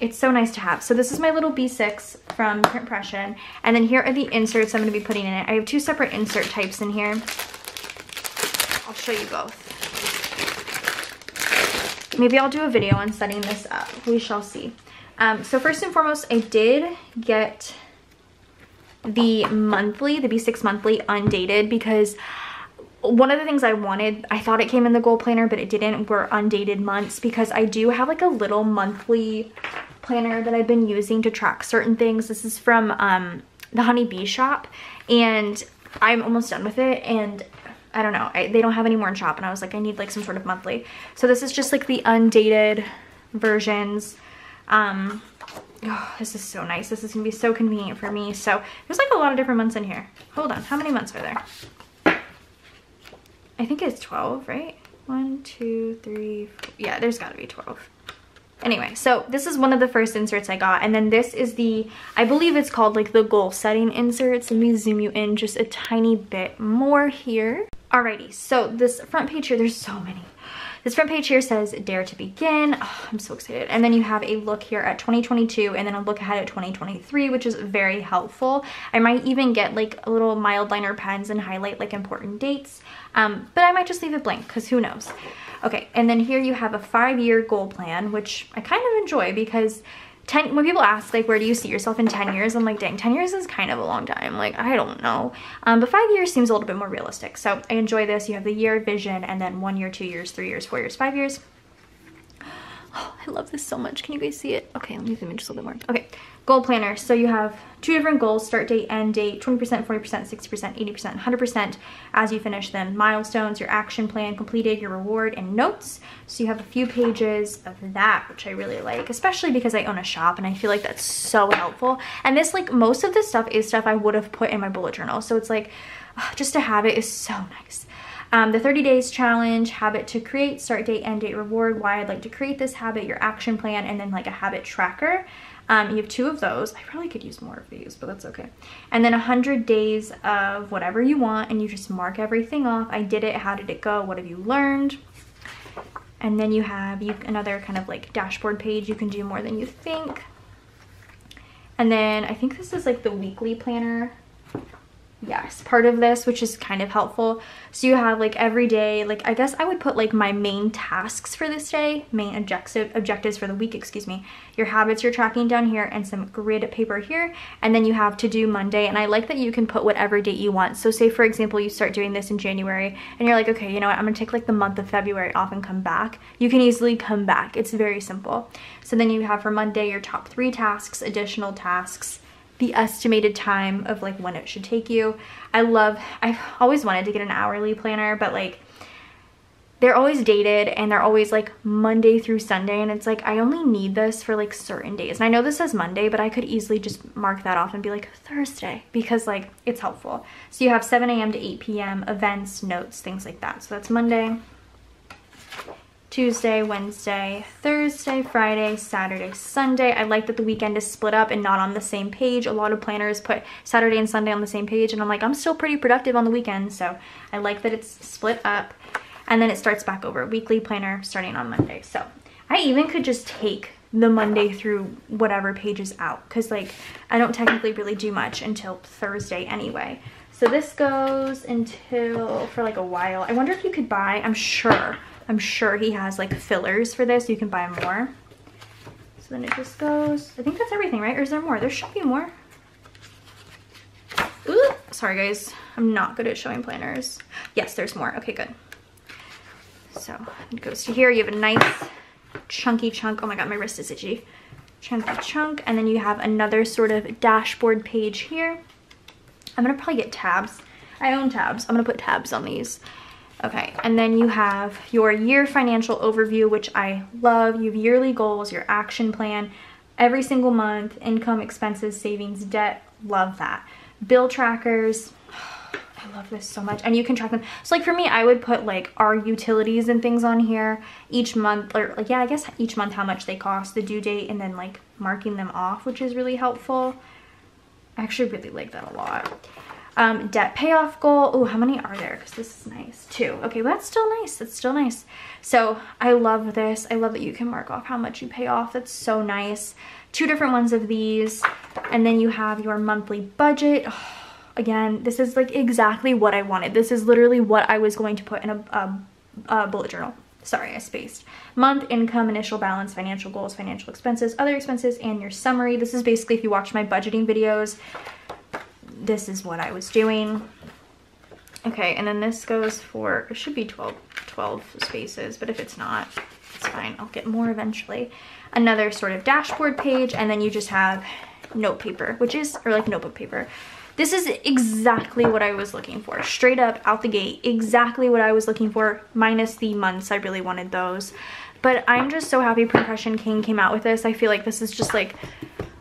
it's so nice to have. So this is my little B6 from Print Printpression. And then here are the inserts I'm going to be putting in it. I have two separate insert types in here. I'll show you both. Maybe I'll do a video on setting this up. We shall see. Um, so first and foremost, I did get the monthly, the B6 monthly undated because one of the things I wanted, I thought it came in the goal planner, but it didn't, were undated months because I do have like a little monthly planner that I've been using to track certain things. This is from um, the Honey Bee shop and I'm almost done with it and I don't know, I, they don't have any more in shop and I was like, I need like some sort of monthly. So this is just like the undated versions. Um, oh, this is so nice. This is gonna be so convenient for me. So there's like a lot of different months in here. Hold on, how many months are there? I think it's 12, right? One, two, three, four. yeah, there's gotta be 12. Anyway, so this is one of the first inserts I got. And then this is the, I believe it's called like the goal setting inserts. Let me zoom you in just a tiny bit more here. Alrighty, so this front page here, there's so many This front page here says Dare to Begin. Oh, I'm so excited. And then you have a look here at 2022 and then a look ahead at 2023, which is very helpful. I might even get like a little Mildliner pens and highlight like important dates. Um, but I might just leave it blank because who knows. Okay, and then here you have a five-year goal plan, which I kind of enjoy because 10 when people ask like where do you see yourself in 10 years i'm like dang 10 years is kind of a long time like i don't know. Um, but five years seems a little bit more realistic. So i enjoy this you have the year vision and then one year two years three years four years five years. Oh, (gasps) i love this so much. Can you guys see it? Okay let me zoom in just a little bit more. Okay goal planner. So you have two different goals, start date, end date, 20%, 40%, 60%, 80%, 100% as you finish them. Milestones, your action plan completed, your reward, and notes. So you have a few pages of that, which I really like, especially because I own a shop and I feel like that's so helpful. And this, like, most of this stuff is stuff I would have put in my bullet journal. So it's like, just to have it is so nice. Um, the 30 days challenge, habit to create, start date, end date, reward, why I'd like to create this habit, your action plan, and then like a habit tracker. Um, you have two of those. I probably could use more of these, but that's okay. And then 100 days of whatever you want, and you just mark everything off. I did it. How did it go? What have you learned? And then you have you another kind of like dashboard page. You can do more than you think. And then I think this is like the weekly planner yes part of this which is kind of helpful. So you have like every day like i guess i would put like my main tasks for this day main objective objectives for the week excuse me your habits you're tracking down here and some grid paper here and then you have to do monday and i like that you can put whatever date you want. So say for example you start doing this in january and you're like okay you know what? I'm gonna take like the month of february off and come back. You can easily come back. It's very simple. So then you have for monday your top three tasks additional tasks the estimated time of like when it should take you. I love, I've always wanted to get an hourly planner, but like they're always dated and they're always like Monday through Sunday. And it's like, I only need this for like certain days. And I know this says Monday, but I could easily just mark that off and be like Thursday because like it's helpful. So you have 7 a.m. to 8 p.m. events, notes, things like that. So that's Monday. Tuesday, Wednesday, Thursday, Friday, Saturday, Sunday. I like that the weekend is split up and not on the same page. A lot of planners put Saturday and Sunday on the same page and I'm like, I'm still pretty productive on the weekend. So I like that it's split up and then it starts back over. Weekly planner starting on Monday. So I even could just take the Monday through whatever pages out because like I don't technically really do much until Thursday anyway. So this goes until for like a while. I wonder if you could buy, I'm sure I'm sure he has like fillers for this. You can buy more. So then it just goes, I think that's everything, right? Or is there more? There should be more. Ooh, sorry guys. I'm not good at showing planners. Yes, there's more. Okay, good. So it goes to here. You have a nice chunky chunk. Oh my God, my wrist is itchy. Chunky chunk. And then you have another sort of dashboard page here. I'm gonna probably get tabs. I own tabs. I'm gonna put tabs on these. Okay, and then you have your year financial overview, which I love. You have yearly goals, your action plan, every single month, income, expenses, savings, debt, love that. Bill trackers, (sighs) I love this so much. And you can track them. So like for me, I would put like our utilities and things on here each month, or like, yeah, I guess each month how much they cost, the due date, and then like marking them off, which is really helpful. I actually really like that a lot. Um, debt payoff goal. Oh, how many are there? Because this is nice. Two. Okay, well, that's still nice. That's still nice. So I love this. I love that you can mark off how much you pay off. That's so nice. Two different ones of these. And then you have your monthly budget. Oh, again, this is like exactly what I wanted. This is literally what I was going to put in a, a, a bullet journal. Sorry, I spaced. Month, income, initial balance, financial goals, financial expenses, other expenses, and your summary. This is basically if you watch my budgeting videos, this is what I was doing. Okay, and then this goes for, it should be 12, 12 spaces, but if it's not, it's fine. I'll get more eventually. Another sort of dashboard page, and then you just have note paper, which is, or like notebook paper. This is exactly what I was looking for. Straight up, out the gate, exactly what I was looking for, minus the months. I really wanted those. But I'm just so happy Progression King came out with this. I feel like this is just like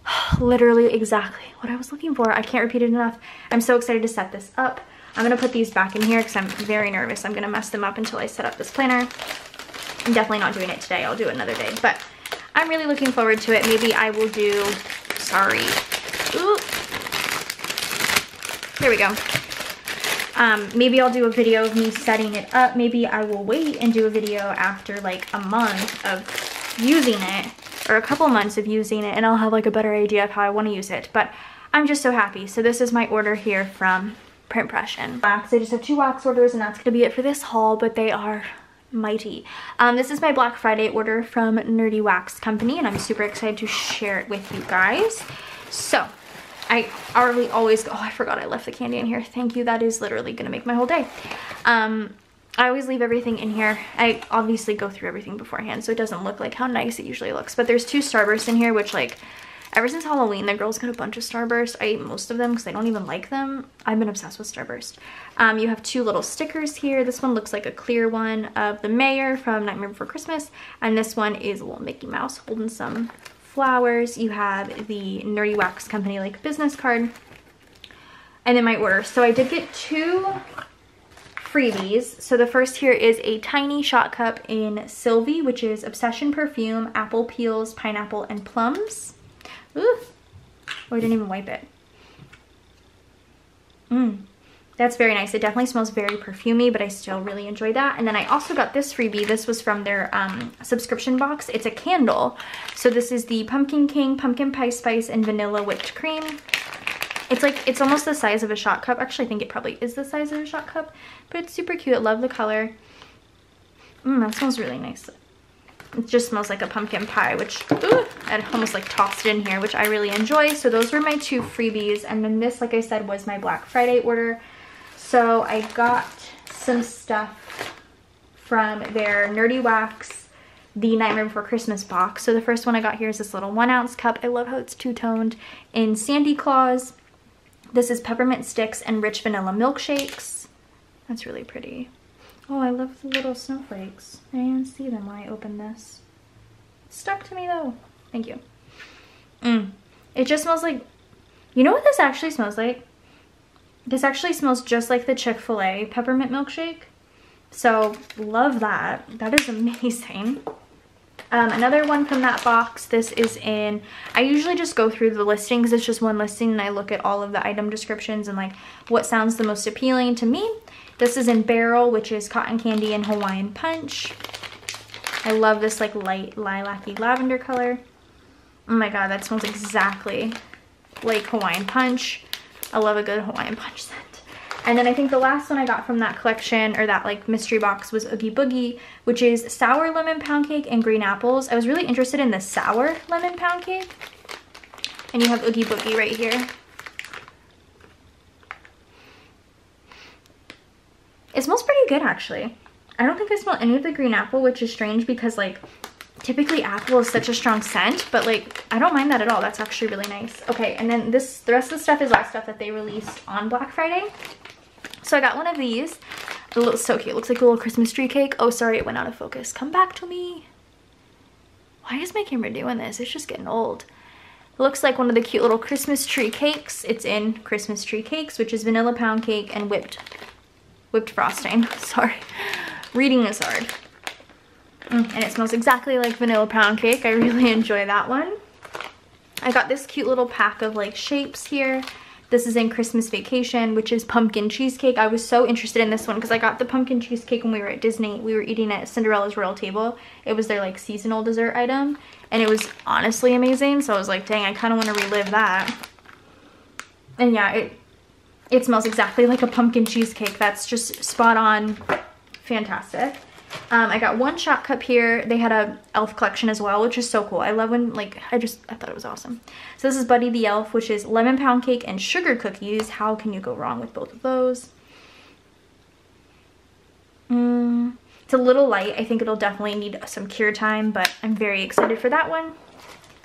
(sighs) literally exactly what I was looking for. I can't repeat it enough. I'm so excited to set this up. I'm gonna put these back in here because I'm very nervous. I'm gonna mess them up until I set up this planner. I'm definitely not doing it today. I'll do it another day, but I'm really looking forward to it. Maybe I will do, sorry. Ooh. Here we go. Um, maybe I'll do a video of me setting it up. Maybe I will wait and do a video after like a month of using it or a couple months of using it and I'll have like a better idea of how I want to use it. But I'm just so happy. So this is my order here from Printpression. Wax, I just have two wax orders and that's going to be it for this haul, but they are mighty. Um, this is my Black Friday order from Nerdy Wax Company and I'm super excited to share it with you guys. So I already always go, oh, I forgot I left the candy in here. Thank you. That is literally going to make my whole day. Um, I always leave everything in here. I obviously go through everything beforehand so it doesn't look like how nice it usually looks. But there's two Starbursts in here which like ever since Halloween the girls got a bunch of Starburst. I ate most of them because I don't even like them. I've been obsessed with Starburst. Um, you have two little stickers here. This one looks like a clear one of the mayor from Nightmare Before Christmas. And this one is a little Mickey Mouse holding some flowers. You have the Nerdy Wax Company like business card. And then my order. So I did get two freebies. So the first here is a tiny shot cup in Sylvie, which is Obsession Perfume, Apple Peels, Pineapple, and Plums. Ooh. Oh, I didn't even wipe it. Mmm. That's very nice. It definitely smells very perfumy, but I still really enjoy that. And then I also got this freebie. This was from their um, subscription box. It's a candle. So this is the Pumpkin King Pumpkin Pie Spice and Vanilla Whipped Cream. It's like, it's almost the size of a shot cup. Actually, I think it probably is the size of a shot cup, but it's super cute. I love the color. Mmm, that smells really nice. It just smells like a pumpkin pie, which, ooh, I almost like tossed in here, which I really enjoy. So those were my two freebies. And then this, like I said, was my Black Friday order. So I got some stuff from their Nerdy Wax the Nightmare Before Christmas box. So the first one I got here is this little one ounce cup. I love how it's two-toned in Sandy Claus. This is peppermint sticks and rich vanilla milkshakes. That's really pretty. Oh, I love the little snowflakes. I didn't see them when I opened this. stuck to me though. Thank you. Mm. It just smells like, you know what this actually smells like? This actually smells just like the Chick-fil-A peppermint milkshake. So love that. That is (laughs) amazing. Um, another one from that box, this is in, I usually just go through the listings, it's just one listing and I look at all of the item descriptions and like what sounds the most appealing to me. This is in Barrel, which is cotton candy and Hawaiian punch. I love this like light lilac-y lavender color. Oh my god, that smells exactly like Hawaiian punch. I love a good Hawaiian punch scent. And then I think the last one I got from that collection or that like mystery box was Oogie Boogie, which is sour lemon pound cake and green apples. I was really interested in the sour lemon pound cake. And you have Oogie Boogie right here. It smells pretty good actually. I don't think I smell any of the green apple, which is strange because like typically apple is such a strong scent, but like I don't mind that at all. That's actually really nice. Okay, and then this, the rest of the stuff is all stuff that they released on Black Friday. So I got one of these. It looks so cute. It looks like a little Christmas tree cake. Oh, sorry, it went out of focus. Come back to me. Why is my camera doing this? It's just getting old. It looks like one of the cute little Christmas tree cakes. It's in Christmas tree cakes, which is vanilla pound cake and whipped, whipped frosting. (laughs) Sorry, reading is hard. Mm, and it smells exactly like vanilla pound cake. I really (laughs) enjoy that one. I got this cute little pack of like shapes here. This is in Christmas Vacation, which is pumpkin cheesecake. I was so interested in this one because I got the pumpkin cheesecake when we were at Disney. We were eating at Cinderella's Royal Table. It was their like seasonal dessert item and it was honestly amazing. So I was like, dang, I kind of want to relive that. And yeah, it, it smells exactly like a pumpkin cheesecake. That's just spot on. Fantastic. Um, I got one shot cup here. They had a elf collection as well, which is so cool. I love when, like, I just, I thought it was awesome. So this is Buddy the Elf, which is lemon pound cake and sugar cookies. How can you go wrong with both of those? Mm, it's a little light. I think it'll definitely need some cure time, but I'm very excited for that one.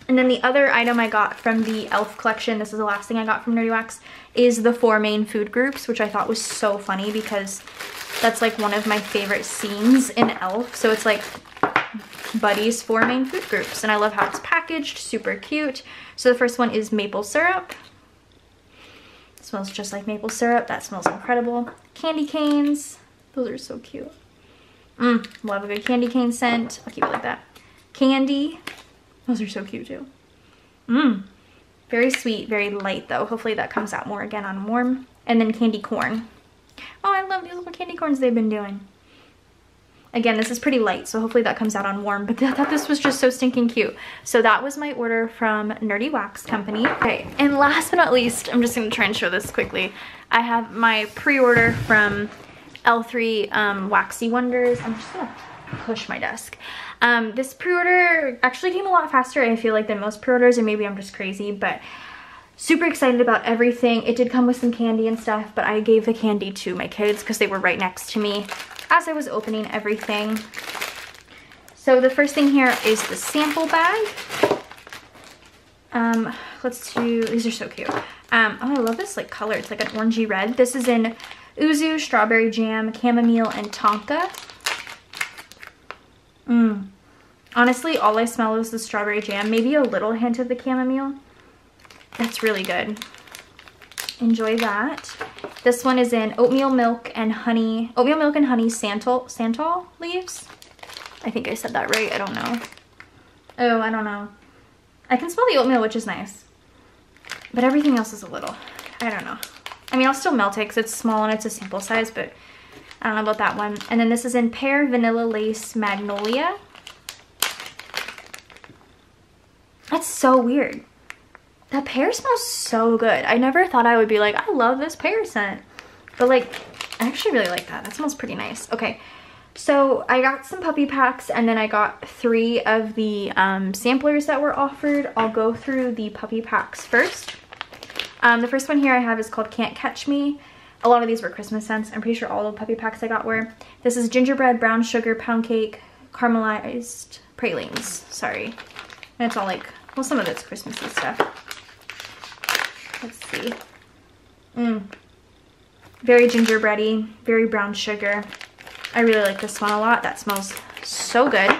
And then the other item I got from the e.l.f. collection, this is the last thing I got from Nerdy Wax, is the four main food groups, which I thought was so funny because that's like one of my favorite scenes in e.l.f. So it's like Buddy's four main food groups. And I love how it's packaged, super cute. So the first one is maple syrup. It smells just like maple syrup. That smells incredible. Candy canes. Those are so cute. Mmm, love a good candy cane scent. I'll keep it like that. Candy. Those are so cute too. Mmm. Very sweet, very light though. Hopefully that comes out more again on warm. And then candy corn. Oh, I love these little candy corns they've been doing. Again, this is pretty light, so hopefully that comes out on warm, but I thought this was just so stinking cute. So that was my order from Nerdy Wax Company. Okay, and last but not least, I'm just gonna try and show this quickly. I have my pre-order from L3 um, Waxy Wonders. I'm just gonna push my desk. Um, this pre-order actually came a lot faster, I feel like, than most pre-orders, and maybe I'm just crazy, but super excited about everything. It did come with some candy and stuff, but I gave the candy to my kids because they were right next to me as I was opening everything. So the first thing here is the sample bag. Um, let's do, these are so cute. Um, oh, I love this like color. It's like an orangey red. This is in Yuzu, strawberry jam, chamomile, and tonka. Mmm. Honestly, all I smell is the strawberry jam. Maybe a little hint of the chamomile. That's really good. Enjoy that. This one is in oatmeal milk and honey, oatmeal milk and honey santal, santal leaves. I think I said that right. I don't know. Oh, I don't know. I can smell the oatmeal, which is nice. But everything else is a little, I don't know. I mean, I'll still melt it because it's small and it's a sample size, but I don't know about that one. And then this is in Pear Vanilla Lace Magnolia. That's so weird. That pear smells so good. I never thought I would be like, I love this pear scent. But like, I actually really like that. That smells pretty nice. Okay, so I got some puppy packs and then I got three of the um, samplers that were offered. I'll go through the puppy packs first. Um, the first one here I have is called Can't Catch Me. A lot of these were Christmas scents. I'm pretty sure all the puppy packs I got were. This is gingerbread, brown sugar, pound cake, caramelized pralines. Sorry. And it's all like, well, some of it's Christmassy stuff. Let's see. Mmm. Very gingerbready, very brown sugar. I really like this one a lot. That smells so good.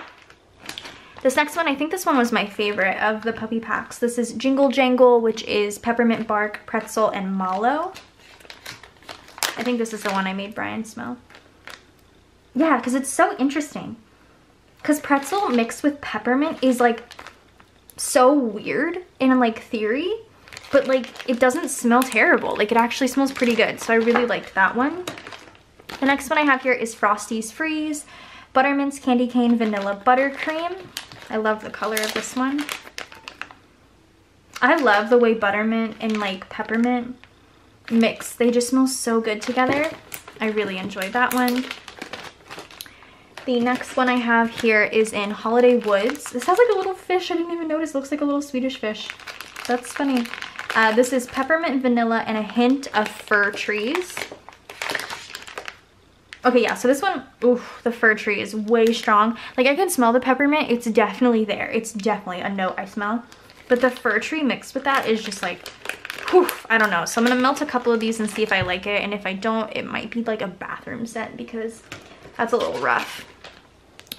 This next one, I think this one was my favorite of the puppy packs. This is Jingle Jangle, which is peppermint bark, pretzel, and mallow. I think this is the one I made Brian smell. Yeah, because it's so interesting. Because pretzel mixed with peppermint is like so weird in like theory but like it doesn't smell terrible. Like it actually smells pretty good. So I really liked that one. The next one I have here is Frosty's Freeze, Buttermint's Candy Cane Vanilla Buttercream. I love the color of this one. I love the way buttermint and like peppermint mix. They just smell so good together. I really enjoyed that one. The next one I have here is in Holiday Woods. This has like a little fish. I didn't even notice. It looks like a little Swedish fish. That's funny. Uh, this is peppermint vanilla and a hint of fir trees. Okay, yeah, so this one, oof, the fir tree is way strong. Like, I can smell the peppermint. It's definitely there. It's definitely a note I smell. But the fir tree mixed with that is just like, whew, I don't know. So I'm to melt a couple of these and see if I like it. And if I don't, it might be like a bathroom scent because that's a little rough.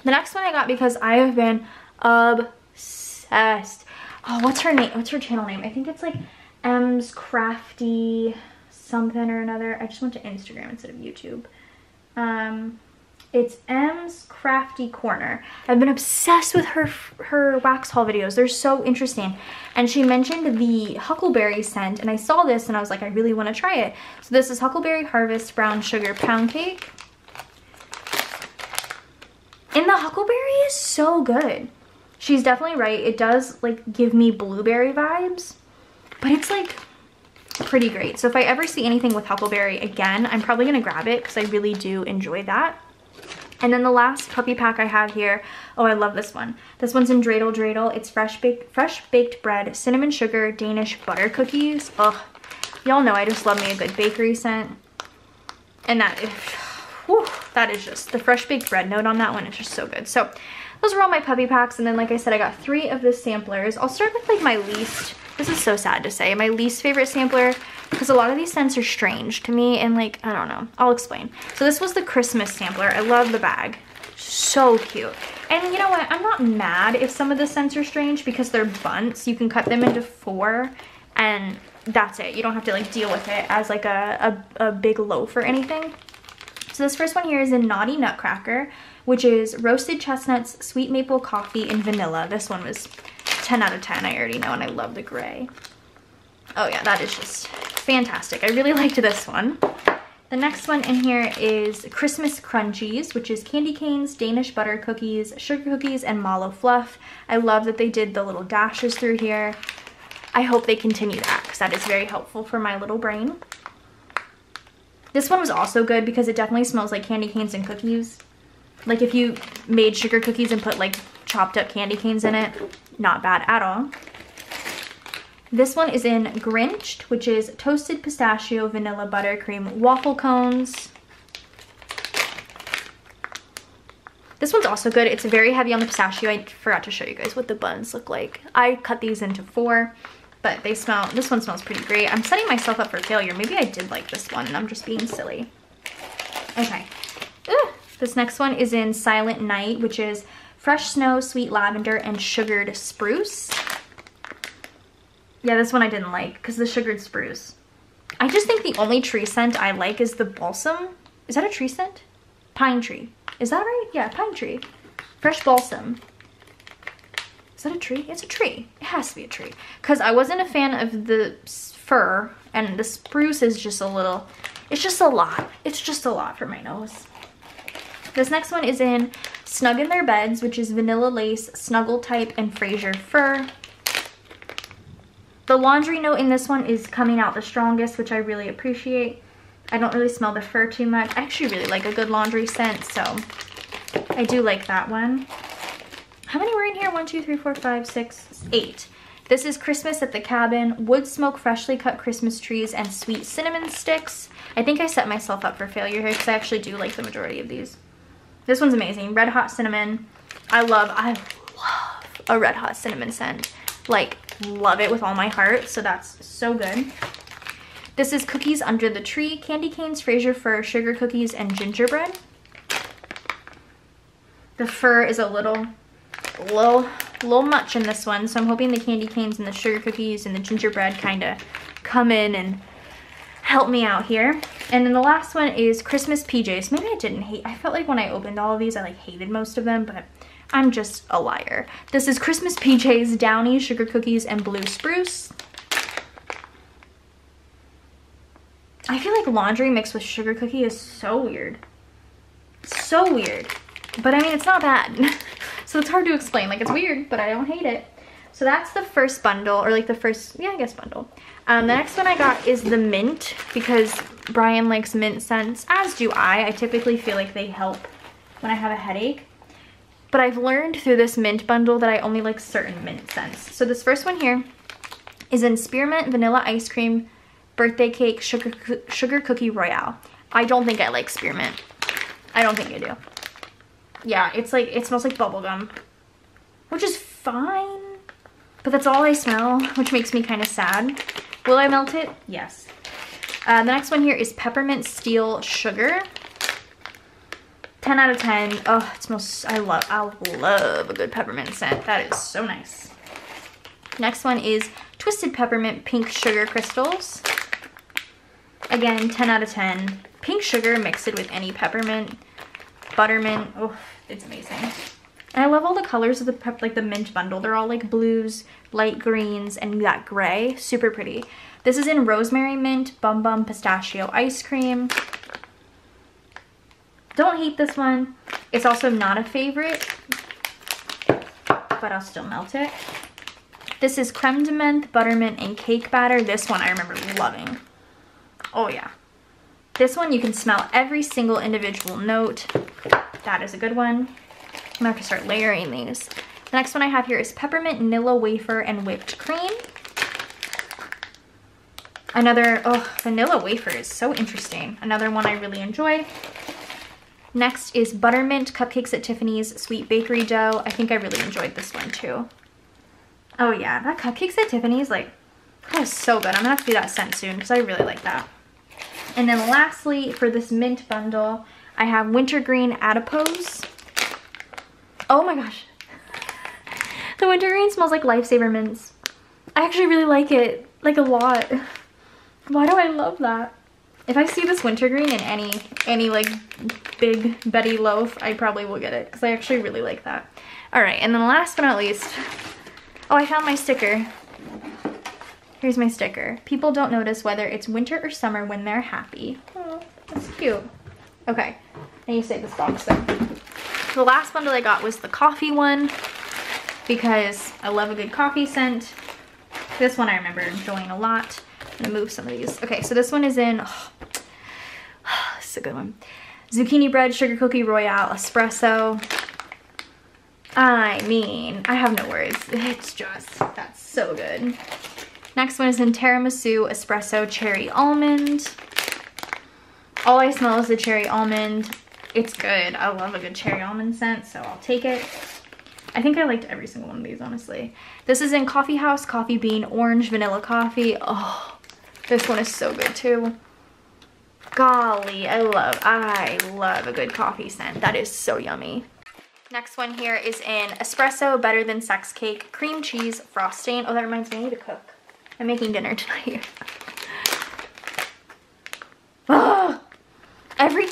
The next one I got because I have been obsessed. Oh, what's her name? What's her channel name? I think it's like M's Crafty something or another. I just went to Instagram instead of YouTube. Um, it's M's Crafty Corner. I've been obsessed with her her wax haul videos. They're so interesting. And she mentioned the Huckleberry scent, and I saw this and I was like, I really want to try it. So this is Huckleberry Harvest Brown Sugar Pound Cake. And the Huckleberry is so good. She's definitely right. It does like give me blueberry vibes but it's like pretty great. So if I ever see anything with Huckleberry again, I'm probably gonna grab it because I really do enjoy that. And then the last puppy pack I have here, oh, I love this one. This one's in Dreidel Dreidel. It's fresh baked, fresh baked bread, cinnamon sugar, Danish butter cookies. Ugh, y'all know I just love me a good bakery scent. And that, (sighs) whew, that is just, the fresh baked bread note on that one is just so good. So those were all my puppy packs. And then, like I said, I got three of the samplers. I'll start with like my least this is so sad to say. My least favorite sampler, because a lot of these scents are strange to me and like, I don't know. I'll explain. So this was the Christmas sampler. I love the bag. So cute. And you know what? I'm not mad if some of the scents are strange because they're bundts. You can cut them into four and that's it. You don't have to like deal with it as like a, a, a big loaf or anything. So this first one here is a Naughty Nutcracker, which is roasted chestnuts, sweet maple coffee, and vanilla. This one was 10 out of 10. I already know and I love the gray. Oh yeah, that is just fantastic. I really (laughs) liked this one. The next one in here is Christmas Crunchies, which is candy canes, Danish butter cookies, sugar cookies, and mallow fluff. I love that they did the little dashes through here. I hope they continue that because that is very helpful for my little brain. This one was also good because it definitely smells like candy canes and cookies. Like if you made sugar cookies and put like chopped up candy canes in it, not bad at all. This one is in Grinched, which is toasted pistachio vanilla buttercream waffle cones. This one's also good. It's very heavy on the pistachio. I forgot to show you guys what the buns look like. I cut these into four, but they smell, this one smells pretty great. I'm setting myself up for failure. Maybe I did like this one and I'm just being silly. Okay. Ugh. This next one is in Silent Night, which is fresh snow, sweet lavender, and sugared spruce. Yeah, this one I didn't like because the sugared spruce. I just think the only tree scent I like is the balsam. Is that a tree scent? Pine tree. Is that right? Yeah, pine tree. Fresh balsam. That a tree? It's a tree. It has to be a tree. Because I wasn't a fan of the fir and the spruce is just a little, it's just a lot. It's just a lot for my nose. This next one is in Snug in Their Beds, which is Vanilla Lace, Snuggle Type, and Fraser Fir. The laundry note in this one is coming out the strongest, which I really appreciate. I don't really smell the fir too much. I actually really like a good laundry scent, so I do like that one. In here? One, two, three, four, five, six, eight. This is Christmas at the Cabin, wood smoke freshly cut Christmas trees, and sweet cinnamon sticks. I think I set myself up for failure here because I actually do like the majority of these. This one's amazing. Red hot cinnamon. I love, I love a red hot cinnamon scent. Like, love it with all my heart. So that's so good. This is Cookies Under the Tree, Candy Canes, Fraser Fir, Sugar Cookies, and Gingerbread. The fir is a little, little, little much in this one. So I'm hoping the candy canes and the sugar cookies and the gingerbread kind of come in and help me out here. And then the last one is Christmas PJs. Maybe I didn't hate, I felt like when I opened all of these, I like hated most of them, but I'm just a liar. This is Christmas PJs, Downy, Sugar Cookies, and Blue Spruce. I feel like laundry mixed with sugar cookie is so weird. So weird. But I mean, it's not bad. (laughs) so it's hard to explain. Like, it's weird, but I don't hate it. So that's the first bundle, or like the first, yeah, I guess bundle. Um, the next one I got is the mint, because Brian likes mint scents, as do I. I typically feel like they help when I have a headache. But I've learned through this mint bundle that I only like certain mint scents. So this first one here is in Spearmint Vanilla Ice Cream Birthday Cake Sugar, Sugar Cookie Royale. I don't think I like Spearmint. I don't think I do. Yeah, it's like, it smells like bubblegum, which is fine. But that's all I smell, which makes me kind of sad. Will I melt it? Yes. Uh, the next one here is Peppermint Steel Sugar. 10 out of 10. Oh, it smells, I love, I love a good peppermint scent. That is so nice. Next one is Twisted Peppermint Pink Sugar Crystals. Again, 10 out of 10. Pink sugar, mix it with any peppermint, buttermint. Oh, it's amazing. And I love all the colors of the pep like the mint bundle. They're all like blues, light greens, and that gray. Super pretty. This is in Rosemary Mint, Bum Bum Pistachio Ice Cream. Don't hate this one. It's also not a favorite, but I'll still melt it. This is Creme de Menthe, Buttermint, and Cake Batter. This one I remember loving. Oh yeah. This one you can smell every single individual note. That is a good one. I'm gonna have to start layering these. The next one I have here is Peppermint Nilla Wafer and Whipped Cream. Another, oh, vanilla wafer is so interesting. Another one I really enjoy. Next is Buttermint Cupcakes at Tiffany's Sweet Bakery Dough. I think I really enjoyed this one too. Oh yeah, that Cupcakes at Tiffany's, like, that is so good. I'm gonna have to do that scent soon because I really like that. And then lastly, for this mint bundle, I have Wintergreen Adipose. Oh my gosh. The wintergreen smells like Lifesaver mints. I actually really like it, like a lot. Why do I love that? If I see this wintergreen in any, any like big Betty loaf, I probably will get it because I actually really like that. All right, and then last but not least, oh, I found my sticker. Here's my sticker. People don't notice whether it's winter or summer when they're happy. Oh, That's cute. Okay, need to save this box though. The last bundle I got was the coffee one because I love a good coffee scent. This one I remember enjoying a lot. I'm gonna move some of these. Okay, so this one is in, oh, (sighs) this is a good one. Zucchini bread, sugar cookie royale, espresso. I mean, I have no words. It's just, that's so good. Next one is in tiramisu, espresso, cherry almond. All I smell is the cherry almond. It's good. I love a good cherry almond scent, so I'll take it. I think I liked every single one of these, honestly. This is in Coffee House Coffee Bean Orange Vanilla Coffee. Oh, this one is so good too. Golly, I love, I love a good coffee scent. That is so yummy. Next one here is in Espresso Better Than Sex Cake Cream Cheese Frosting. Oh, that reminds me, I need to cook. I'm making dinner (laughs) tonight. oh,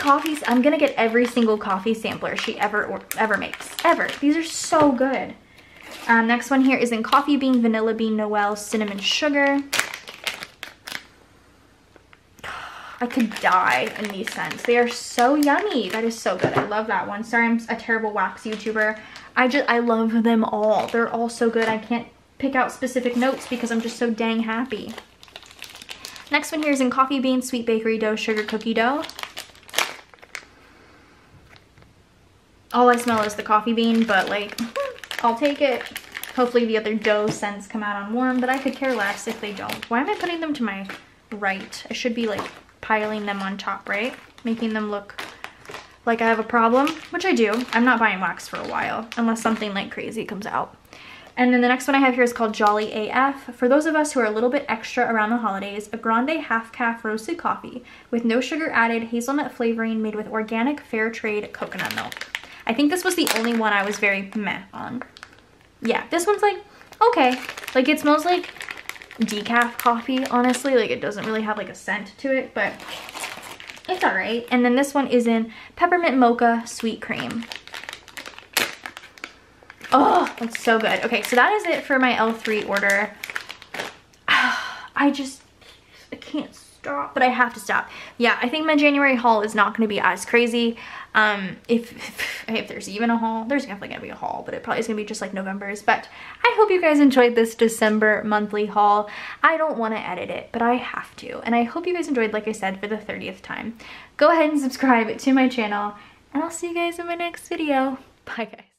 every coffee, I'm gonna get every single coffee sampler she ever ever makes, ever. These are so good. Um, next one here is in Coffee Bean, Vanilla Bean, Noel, Cinnamon Sugar. (sighs) I could die in these scents. They are so yummy. That is so good. I love that one. Sorry, I'm a terrible wax YouTuber. I just, I love them all. They're all so good. I can't pick out specific notes because I'm just so dang happy. Next one here is in Coffee Bean, Sweet Bakery Dough, Sugar Cookie Dough. All I smell is the coffee bean, but like, (laughs) I'll take it. Hopefully the other dough scents come out on warm, but I could care less if they don't. Why am I putting them to my right? I should be like piling them on top, right? Making them look like I have a problem, which I do. I'm not buying wax for a while, unless something like crazy comes out. And then the next one I have here is called Jolly AF. For those of us who are a little bit extra around the holidays, a grande half caf roasted coffee with no sugar added, hazelnut flavoring made with organic fair trade coconut milk. I think this was the only one I was very meh on. Yeah, this one's like, okay. Like it smells like decaf coffee, honestly. Like it doesn't really have like a scent to it, but it's all right. And then this one is in peppermint mocha sweet cream. Oh, that's so good. Okay, so that is it for my L3 order. (sighs) I just, I can't stop, but I have to stop. Yeah, I think my January haul is not going to be as crazy. Um, if, if, (laughs) if there's even a haul, there's definitely going to be a haul, but it probably is going to be just like November's. But I hope you guys enjoyed this December monthly haul. I don't want to edit it, but I have to. And I hope you guys enjoyed, like I said, for the 30th time. Go ahead and subscribe to my channel, and I'll see you guys in my next video. Bye, guys.